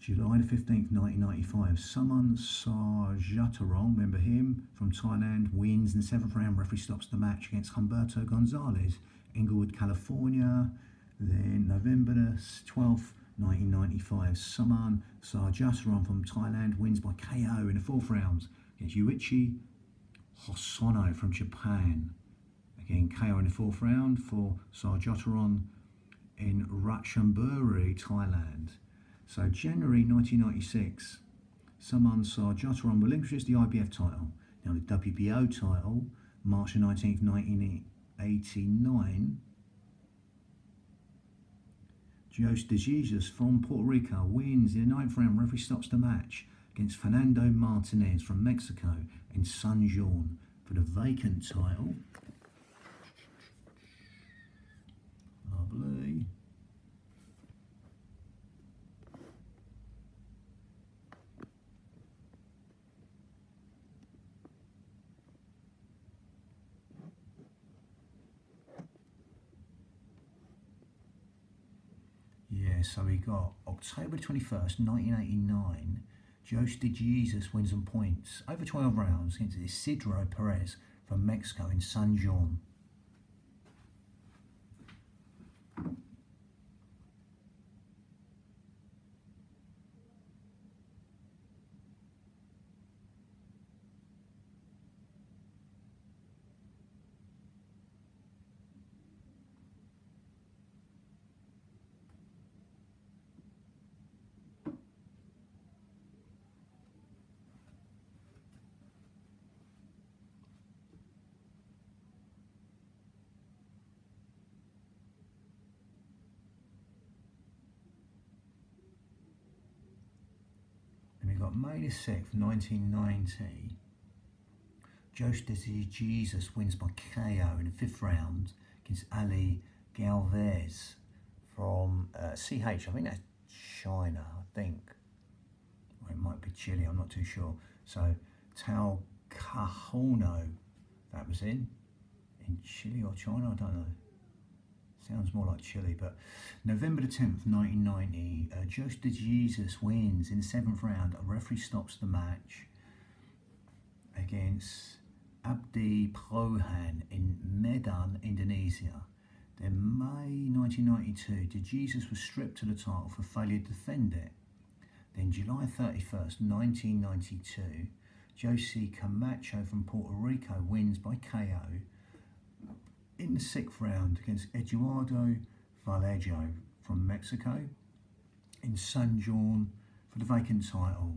A: July the 15th, 1995, Suman Sarjataron, remember him, from Thailand, wins in the seventh round. Referee stops the match against Humberto Gonzalez, Inglewood, California. Then November the 12th, 1995, Saman Sarjataron from Thailand wins by KO in the fourth round against Yuichi Hosono from Japan. Again, KO in the fourth round for Sarjataron in Ratchanburi, Thailand. So January 1996, Saman Sarjataron relinquishes the IBF title. Now the WBO title, March 19th, 1989. Jose de Jesus from Puerto Rico wins in the ninth round. Referee stops the match against Fernando Martinez from Mexico in San Juan for the vacant title. Lovely. Yeah, so we got October 21st, 1989. Jose de Jesus wins on points over 12 rounds against Isidro Perez from Mexico in San Juan. May the 6th, 1990. Jose de Jesus wins by KO in the fifth round against Ali Galvez from uh, CH. I think that's China, I think. Or it might be Chile, I'm not too sure. So Tao Cajono, that was in. In Chile or China, I don't know. Sounds more like Chile, but November the 10th, 1990, uh, Jose de Jesus wins in the seventh round. A referee stops the match against Abdi Prohan in Medan, Indonesia. Then May 1992, de Jesus was stripped to the title for failure to defend it. Then July 31st, 1992, Jose Camacho from Puerto Rico wins by KO in the sixth round against Eduardo Vallejo from Mexico in San Juan for the vacant title.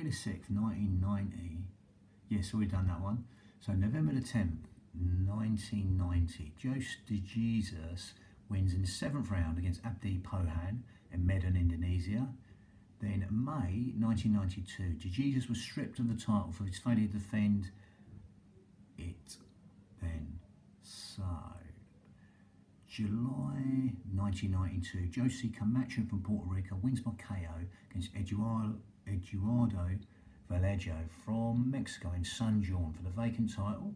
A: May the 6th, 1990. Yes, we've done that one. So November the 10th, 1990. Jose de Jesus wins in the seventh round against Abdi Pohan in Medan, Indonesia. Then May 1992, de Jesus was stripped of the title for his failure to defend it. Then, so July 1992, Jose Camacho from Puerto Rico wins by KO against Eduardo, Eduardo Vallejo from Mexico in San Juan for the vacant title.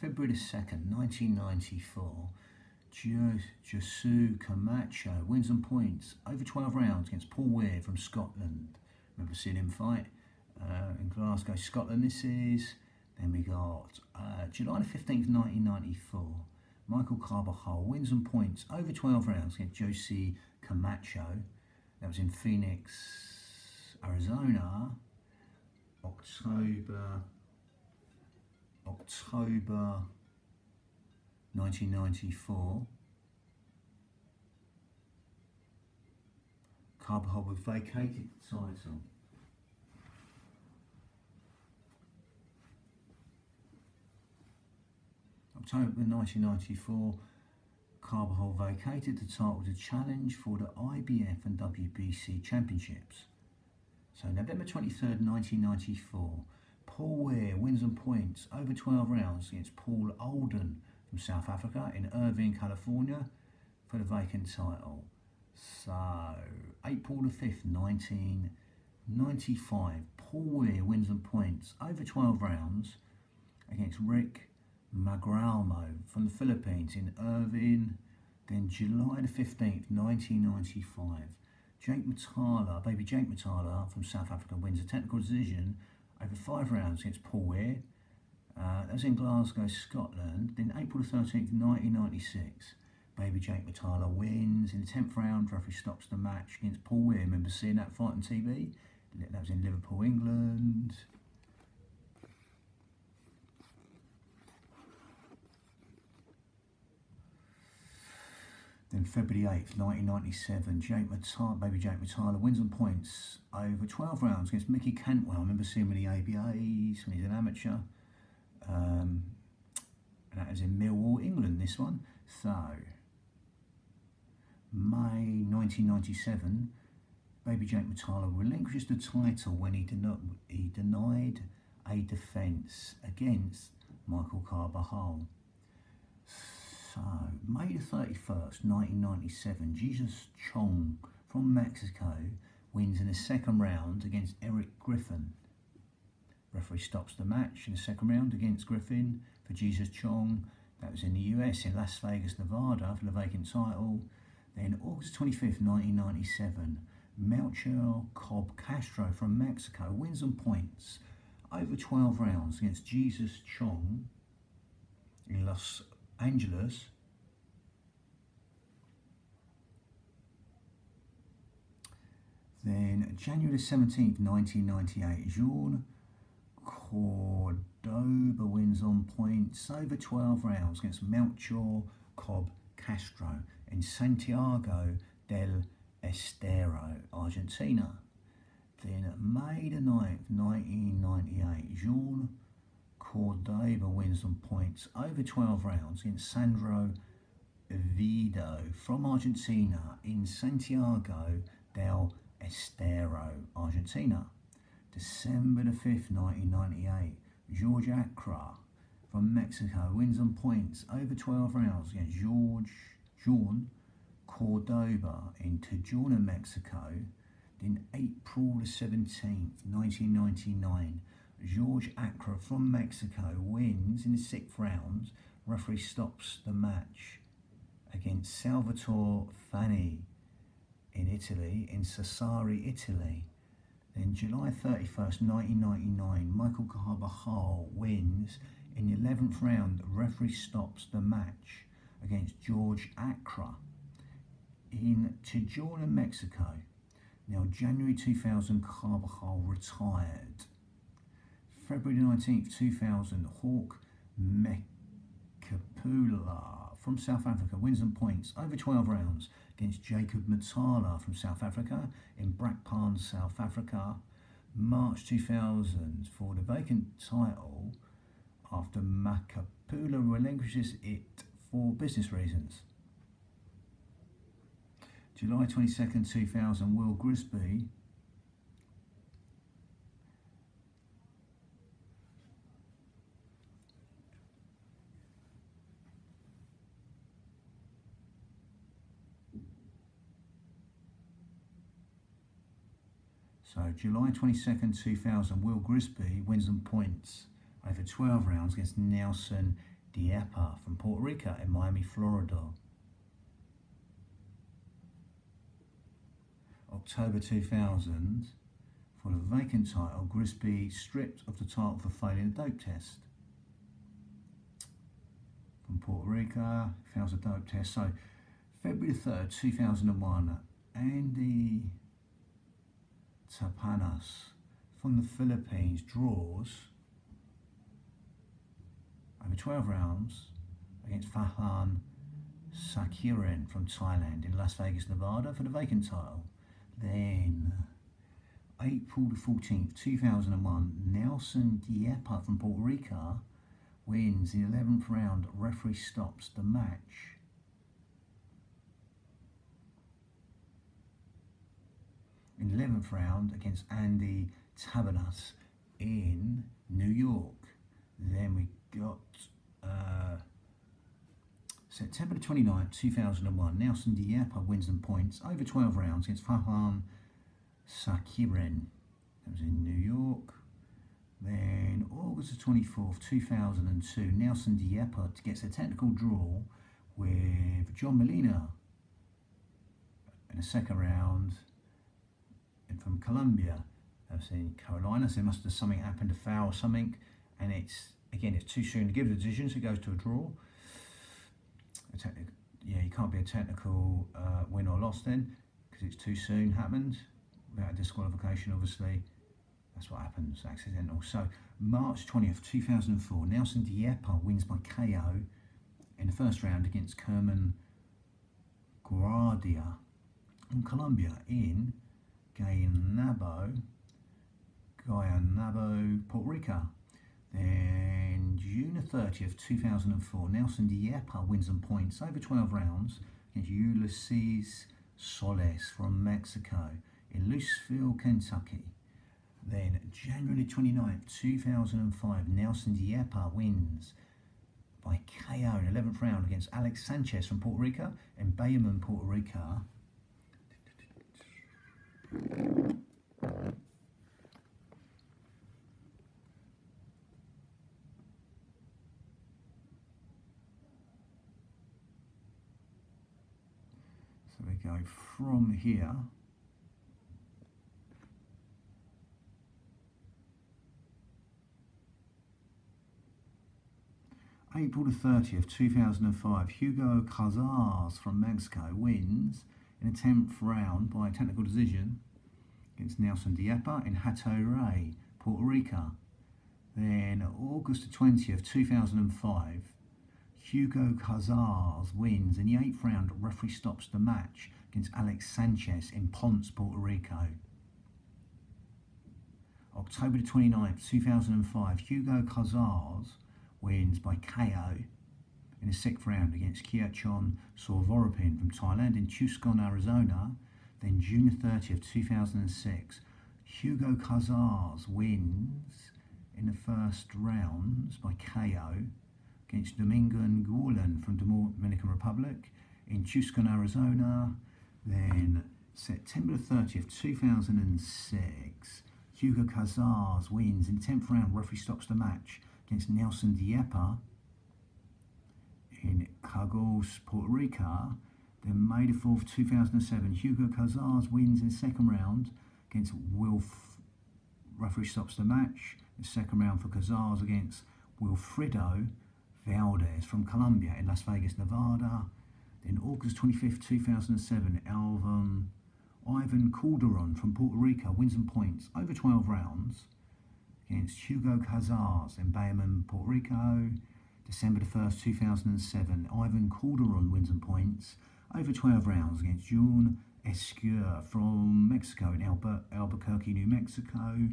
A: February the 2nd, 1994, Josu Camacho wins on points over 12 rounds against Paul Weir from Scotland. Remember seeing him fight uh, in Glasgow, Scotland. This is, then we got uh, July the 15th, 1994. Michael Carbajal wins on points over 12 rounds against Josie Camacho. That was in Phoenix, Arizona, October October 1994. Carbajal was vacated title. October 1994, Carbajal vacated the title to challenge for the IBF and WBC championships. So November 23rd, 1994, Paul Weir wins on points over 12 rounds against Paul Olden from South Africa in Irvine, California for the vacant title. So, April the 5th, 1995, Paul Weir wins on points over 12 rounds against Rick Magralmo from the Philippines in Irvine. Then July the 15th, 1995, Jake Matala, baby Jake Matala from South Africa wins a technical decision over five rounds against Paul Weir. Uh, that was in Glasgow, Scotland. Then April the 13th, 1996, Baby Jake Matala wins. In the 10th round, referee stops the match against Paul Weir. Remember seeing that fight on TV? That was in Liverpool, England. Then February 8th, 1997, Jake Matala, baby Jake Matala wins on points over 12 rounds against Mickey Cantwell. I remember seeing him in the ABAs when he's an amateur. Um, and that was in Millwall, England, this one. So, May 1997, baby Jake Matala relinquishes the title when he, den he denied a defence against Michael Carbajal. So, May the 31st, 1997, Jesus Chong from Mexico wins in the second round against Eric Griffin. Referee stops the match in the second round against Griffin for Jesus Chong. That was in the US in Las Vegas, Nevada for the vacant title. Then August 25th, 1997, Melchor Cobb Castro from Mexico wins on points over 12 rounds against Jesus Chong in Los Angeles. Then January 17th, 1998, Jean Cordoba wins on points over 12 rounds against Melchor Cobb Castro in Santiago del Estero, Argentina. Then May the 9th, 1998, Jean Cordoba wins on points over 12 rounds in Sandro Vido from Argentina in Santiago del Estero, Argentina. December the 5th, 1998, George Acra from Mexico wins on points over 12 rounds against George Jean Cordoba in Tijuana, Mexico. Then April the 17th, 1999, George Acra from Mexico wins in the sixth round. Referee stops the match against Salvatore Fanni in Italy, in Sassari, Italy. Then July 31st, 1999, Michael Carbajal wins in the 11th round. Referee stops the match against George Acra in Tijuana, Mexico. Now, January 2000, Carbajal retired. February 19th, 2000, Hawk Makepula from South Africa wins and points over 12 rounds against Jacob Matala from South Africa in Brakpan, South Africa. March 2000 for the vacant title after Makepula relinquishes it for business reasons. July 22nd, 2000, Will Grigsby So July 22nd, 2000, Will Grigsby wins and points over 12 rounds against Nelson Dieppa from Puerto Rico in Miami, Florida. October 2000, for the vacant title, Grigsby stripped of the title for failing a dope test. From Puerto Rico, fails a dope test. So, February 3rd, 2001, Andy Tabanas from the Philippines draws over 12 rounds against Fahan Sakirin from Thailand in Las Vegas, Nevada for the vacant title. Then, April the 14th, 2001, Nelson Dieppa from Puerto Rico wins the 11th round. Referee stops the match. In the 11th round against Andy Tabanas in New York. Then we got uh, September 29, 2001, Nelson Dieppa wins and points over 12 rounds against Fahan Sakiren. That was in New York. Then August the 24th, 2002, Nelson Dieppa gets a technical draw with John Molina in the second round and from Colombia. Was in Carolina, so there must have something happened, a foul or something, and it's again it's too soon to give a decision, so it goes to a draw yeah, you can't be a technical uh, win or loss then because it's too soon happened without a disqualification, obviously. That's what happens, accidental. So, March 20th, 2004, Nelson Dieppa wins by KO in the first round against Kerman Guardia in Colombia in Guaynabo, Guaynabo, Puerto Rico. Then June 30th, 2004, Nelson Dieppa wins and points over 12 rounds against Ulises Solis from Mexico in Louisville, Kentucky. Then January 29th, 2005, Nelson Dieppa wins by KO in 11th round against Alex Sanchez from Puerto Rico in Bayamon, Puerto Rico. Go from here. April the 30th, 2005, Hugo Casas from Mexico wins in a 10th round by technical decision against Nelson Dieppa in Hato Puerto Rico. Then August the 20th, 2005, Hugo Casas wins in the eighth round. Referee stops the match against Alex Sanchez in Ponce, Puerto Rico. October 29th, 2005, Hugo Casas wins by KO in the sixth round against Kiachon Sorvoropin from Thailand in Tucson, Arizona. Then June 30th, 2006, Hugo Casas wins in the first rounds by KO against Domingo Nguyen from Dominican Republic in Tucson, Arizona. Then September 30th, 2006, Hugo Cazares wins in 10th round. Referee stops the match against Nelson Dieppa in Caguas, Puerto Rico. Then May the 4th, 2007, Hugo Cazares wins in second round against Wilf. Referee stops the match. The second round for Cazares against Wilfredo Valdez from Colombia in Las Vegas, Nevada. Then August 25th, 2007, Alvin Ivan Calderon from Puerto Rico wins and points over 12 rounds against Hugo Cazares in Bayamon, Puerto Rico. December the 1st, 2007, Ivan Calderon wins and points over 12 rounds against Jun Escure from Mexico in Albu Albuquerque, New Mexico.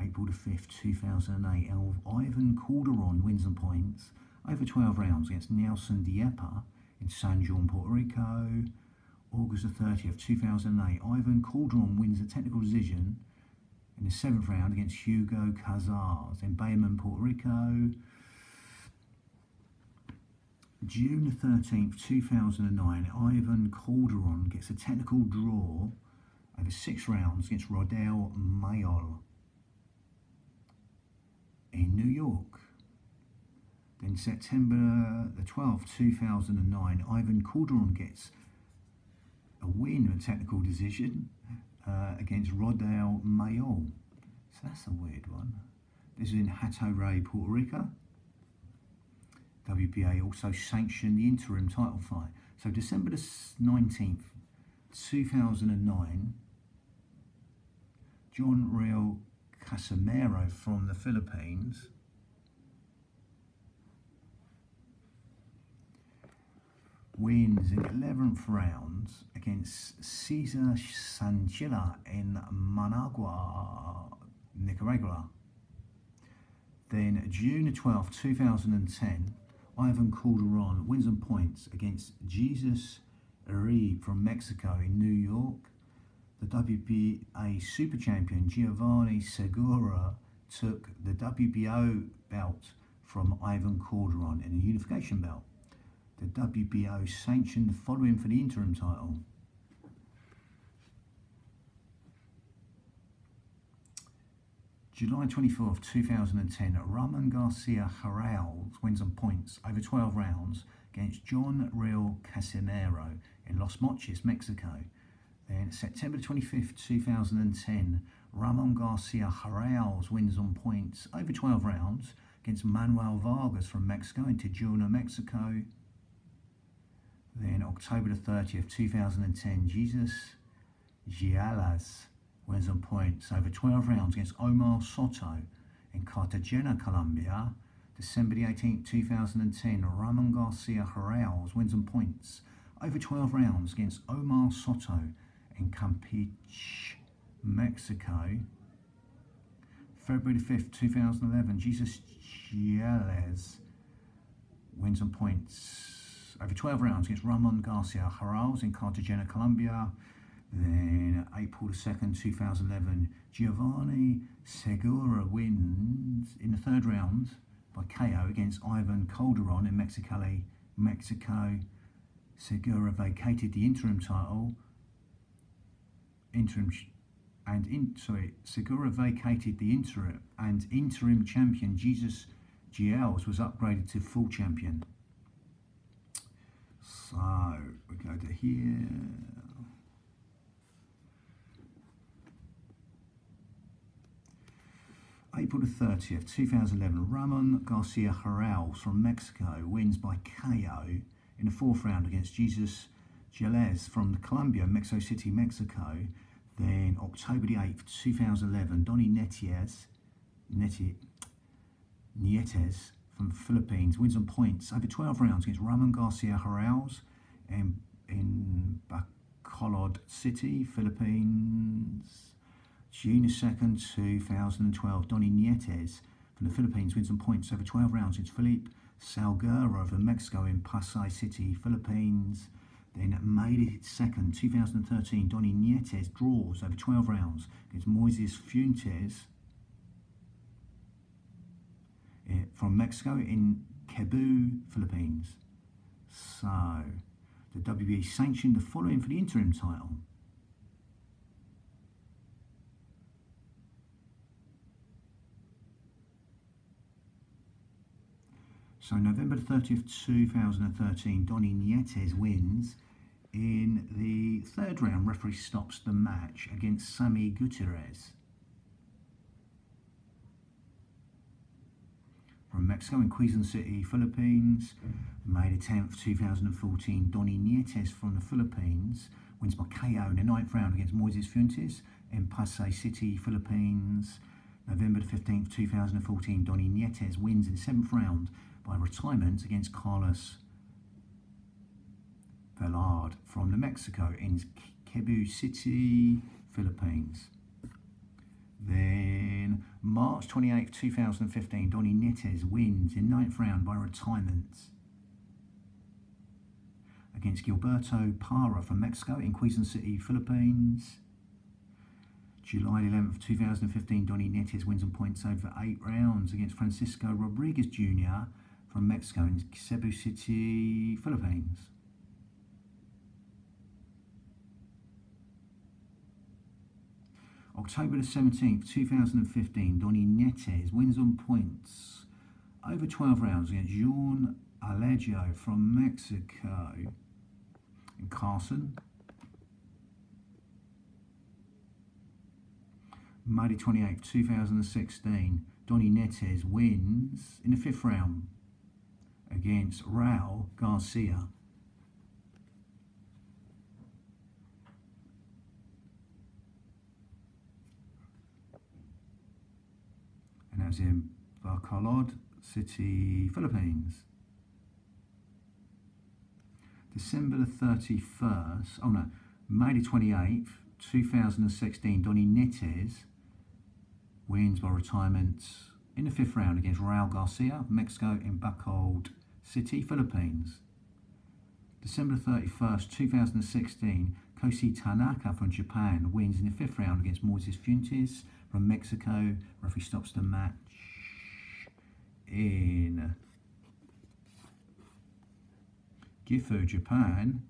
A: April the 5th, 2008, Ivan Calderon wins and points over 12 rounds against Nelson Dieppa in San Juan, Puerto Rico. August the 30th, 2008, Ivan Calderon wins a technical decision in the seventh round against Hugo Cazares in Bayamon, Puerto Rico. June the 13th, 2009, Ivan Calderon gets a technical draw over six rounds against Rodel Mayol in New York. Then September the 12th, 2009, Ivan Calderon gets a win, a technical decision uh, against Rodel Mayol. So that's a weird one. This is in Hato Rey, Puerto Rico. WBA also sanctioned the interim title fight. So December the 19th, 2009, John Riel Casimero from the Philippines wins in 11th round against Cesar Canchila in Managua, Nicaragua. Then June 12, 2010, Ivan Calderon wins and points against Jesus Uribe from Mexico in New York. The WBA Super Champion Giovanni Segura took the WBO belt from Ivan Calderon in a unification belt the WBO sanctioned the following for the interim title. July 24th, 2010, Ramon Garcia Harrell wins on points over 12 rounds against John Riel Casimero in Los Mochis, Mexico. Then September 25th, 2010, Ramon Garcia Harrell wins on points over 12 rounds against Manuel Vargas from Mexico in Tijuana, Mexico. Then October the 30th, 2010, Jesus Gialas wins on points over 12 rounds against Omar Soto in Cartagena, Colombia. December the 18th, 2010, Ramon Garcia Hirales wins on points over 12 rounds against Omar Soto in Campeche, Mexico. February the 5th, 2011, Jesus Giales wins on points over 12 rounds against Ramon Garcia Hirales in Cartagena, Colombia. Then April the 2nd, 2011, Giovanni Segura wins in the third round by KO against Ivan Calderon in Mexicali, Mexico. Segura vacated the interim title. Interim and in sorry, Segura vacated the interim and interim champion Jesus Giels was upgraded to full champion. So we go to here. April the 30th, 2011, Ramon Garcia Harrell from Mexico wins by KO in the fourth round against Jesus Giles from Colombia, Mexico City, Mexico. Then October the 8th, 2011, Donny Nietes, Nietes from Philippines wins on points over 12 rounds against Ramon Garcia Hirales in, in Bacolod City, Philippines. June 2nd, 2012, Donny Nietes from the Philippines wins on points over 12 rounds against Felipe Salguero from Mexico in Pasay City, Philippines. Then May 2nd, 2013, Donny Nietes draws over 12 rounds against Moises Fuentes Eh, from Mexico in Cebu, Philippines. So, the WBA sanctioned the following for the interim title. So November the 30th, 2013, Donny Nietes wins in the third round. Referee stops the match against Sammy Gutierrez. From Mexico in Quezon City, Philippines, May the 10th, 2014, Donny Nietes from the Philippines wins by KO in the ninth round against Moises Fuentes in Pasay City, Philippines. November the 15th, 2014, Donny Nietes wins in the seventh round by retirement against Carlos Velarde from New Mexico in Cebu City, Philippines. Then March 28, 2015, Donny Nietes wins in ninth round by retirement against Gilberto Parra from Mexico in Quezon City, Philippines. July 11th, 2015, Donny Nietes wins on points over eight rounds against Francisco Rodriguez Jr from Mexico in Cebu City, Philippines. October the 17th, 2015, Donny Nietes wins on points over 12 rounds against Juan Alejo from Mexico in Carson. May 28th, 2016, Donny Nietes wins in the fifth round against Raul Garcia. And that was in Bacolod City, Philippines. December the 31st, oh no, May the 28th, 2016, Donny Nietes wins by retirement in the fifth round against Raul Garcia, Mexico in Bacolod City, Philippines. December 31st, 2016, Kosei Tanaka from Japan wins in the fifth round against Moises Fuentes from Mexico. Referee stops the match in Gifu, Japan.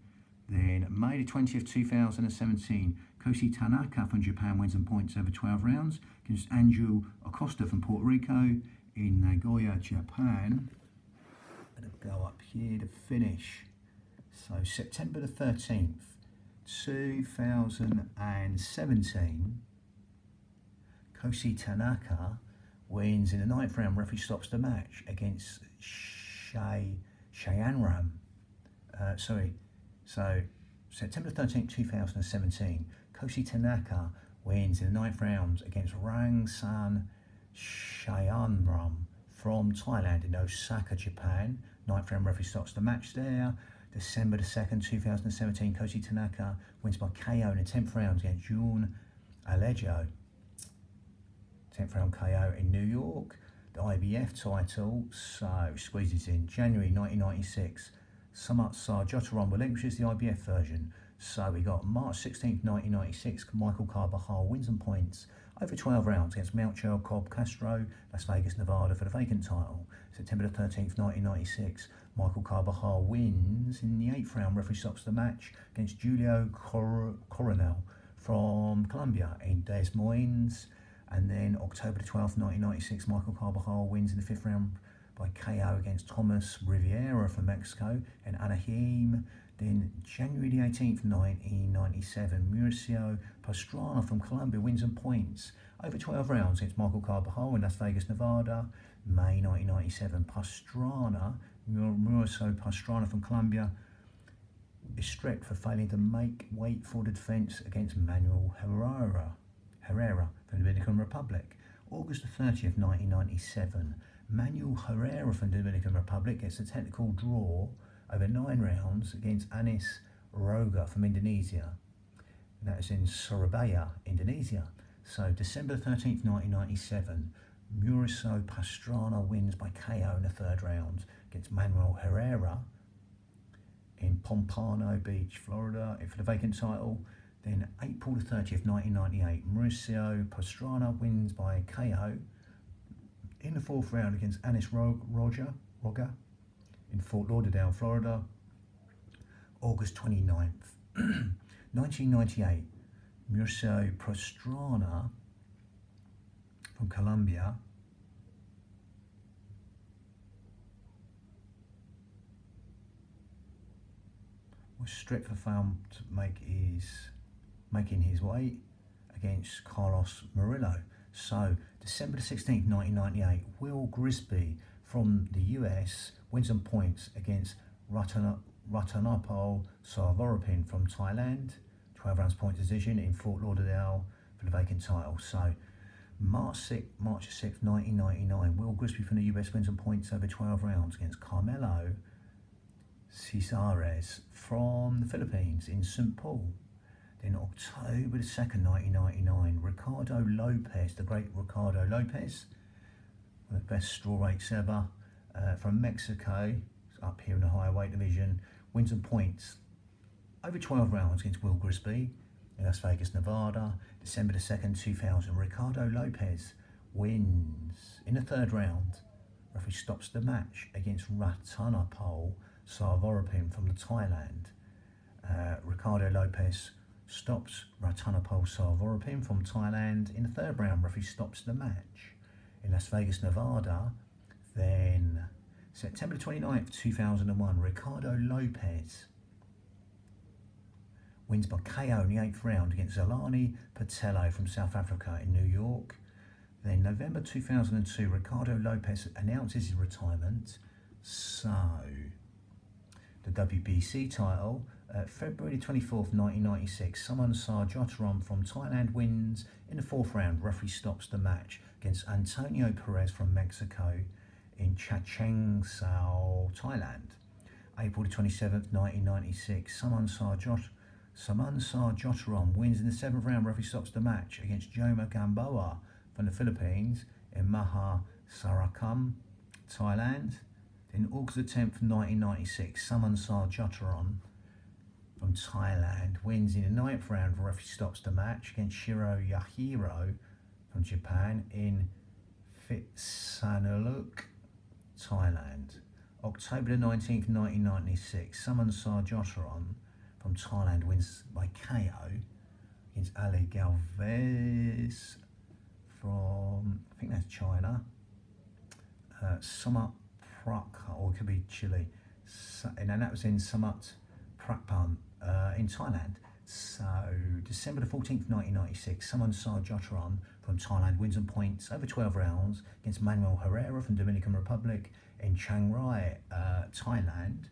A: Then May the 20th, 2017, Kosei Tanaka from Japan wins in points over 12 rounds against Angel Acosta from Puerto Rico in Nagoya, Japan. Go up here to finish. So September the 13th, 2017, Kosei Tanaka wins in the ninth round. Referee stops the match against Shay Shayanram. Uh, sorry, so September 13th, 2017, Kosei Tanaka wins in the ninth round against Rang San Shayanram from Thailand in Osaka, Japan. Ninth round referee stops the match there. December the 2nd, 2017, Kosei Tanaka wins by KO in the 10th round against Jun Alejo. 10th round KO in New York. The IBF title, so squeezes in January 1996. Samat Sarjotaram relinquishes the IBF version. So we got March 16th, 1996, Michael Carbajal wins and points over 12 rounds against Melchor Cobb Castro, Las Vegas, Nevada for the vacant title. September the 13th, 1996, Michael Carbajal wins in the 8th round. Referee stops the match against Julio Cor Coronel from Colombia in Des Moines. And then October the 12th, 1996, Michael Carbajal wins in the 5th round by KO against Thomas Riviera from Mexico in Anaheim. Then January the 18th, 1997, Mauricio Pastrana from Colombia wins and points over 12 rounds against Michael Carbajal in Las Vegas, Nevada. May 1997, Pastrana, Mauricio Pastrana from Colombia is stripped for failing to make weight for the defence against Manuel Herrera, Herrera from the Dominican Republic. August 30th, 1997, Manuel Herrera from the Dominican Republic gets a technical draw over nine rounds against Anis Roga from Indonesia. That is in Surabaya, Indonesia. So December 13th, 1997, Mauricio Pastrana wins by KO in the third round against Manuel Herrera in Pompano Beach, Florida for the vacant title. Then April the 30th, 1998, Mauricio Pastrana wins by KO in the fourth round against Anis Roger, Roger in Fort Lauderdale, Florida, August 29th, 1998. Mauricio Pastrana from Colombia. Was stripped for foul to make his making his way against Carlos Murillo. So December 16, 1998, Will Grigsby from the US wins some points against Ratanapol Savoropin from Thailand. 12 rounds point decision in Fort Lauderdale for the vacant title. So March 6, March 6, 1999, Will Grigsby from the US wins some points over 12 rounds against Carmelo Cisares from the Philippines in St. Paul. Then October the 2nd, 1999, Ricardo Lopez, the great Ricardo Lopez, one of the best strawweights ever, uh, from Mexico, up here in the higher weight division, wins some points over 12 rounds against Will Grigsby Las Vegas, Nevada, December the 2nd, 2000. Ricardo Lopez wins in the third round. Referee stops the match against Ratanapol Sarvorapin from the Thailand. Uh, Ricardo Lopez stops Ratanapol Sarvorapin from Thailand in the third round. Referee stops the match. In Las Vegas, Nevada, then September 29th, 2001, Ricardo Lopez wins by KO in the eighth round against Zolani Petelo from South Africa in New York. Then November 2002, Ricardo Lopez announces his retirement. So, the WBC title, uh, February 24th, 1996, Saman Sarjotram from Thailand wins in the fourth round. Referee stops the match against Antonio Perez from Mexico in Chachoengsao, Thailand. April 27th, 1996, Saman Sarjot Saman Sarjotram wins in the seventh round. Referee stops the match against Joma Gamboa from the Philippines in Maha Sarakham, Thailand. In August 10th, 1996, Saman Sarjotram from Thailand wins in the ninth round. Referee stops the match against Shiro Yahiro from Japan in Phitsanulok, Thailand. October the 19th, 1996, Saman Sarjotram from Thailand wins by KO against Ali Galvez from, I think that's China. Uh, Prak, or it could be Chile. and that was in Samat Prapan uh, in Thailand. So, December the 14th, 1996, Saman Sarjotram from Thailand wins and points over 12 rounds against Manuel Herrera from Dominican Republic in Chiang Rai, uh, Thailand.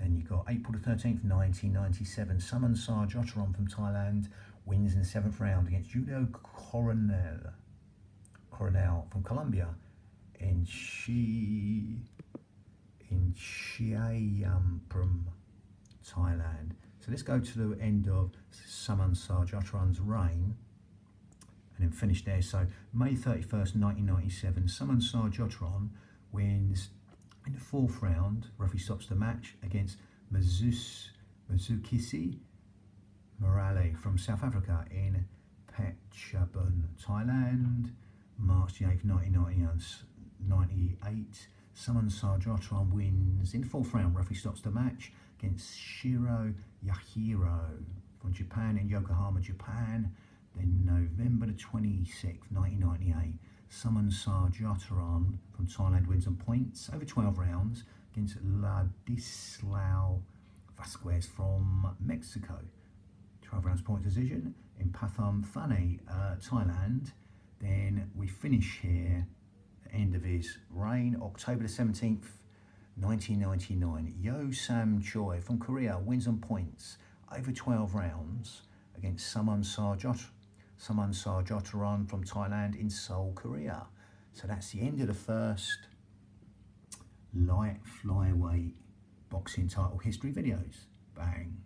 A: Then you got April the 13th, 1997, Saman Sarjotram from Thailand wins in the seventh round against Julio Coronel, Coronel from Colombia in Shi in Thailand. So let's go to the end of Saman Sarjotram's reign and then finish there. So May 31st, 1997, Saman Sarjotram wins in the fourth round, referee stops the match against Mazus, Mazukisi Morale from South Africa in Phetchabun, Thailand, March the 8th, 1998. Saman Sarjotram wins in the fourth round. Referee stops the match against Shiro Yahiro from Japan in Yokohama, Japan. Then November the 26th, 1998. Saman Sarjotram from Thailand wins on points over 12 rounds against Ladislao Vasquez from Mexico. 12 rounds point decision in Pathum Thani, uh, Thailand. Then we finish here, end of his reign, October the 17th, 1999. Yo Sam Choi from Korea wins on points over 12 rounds against Saman Sarjot Saman Sarjotram from Thailand in Seoul, Korea. So that's the end of the first light flyweight boxing title history videos. Bang.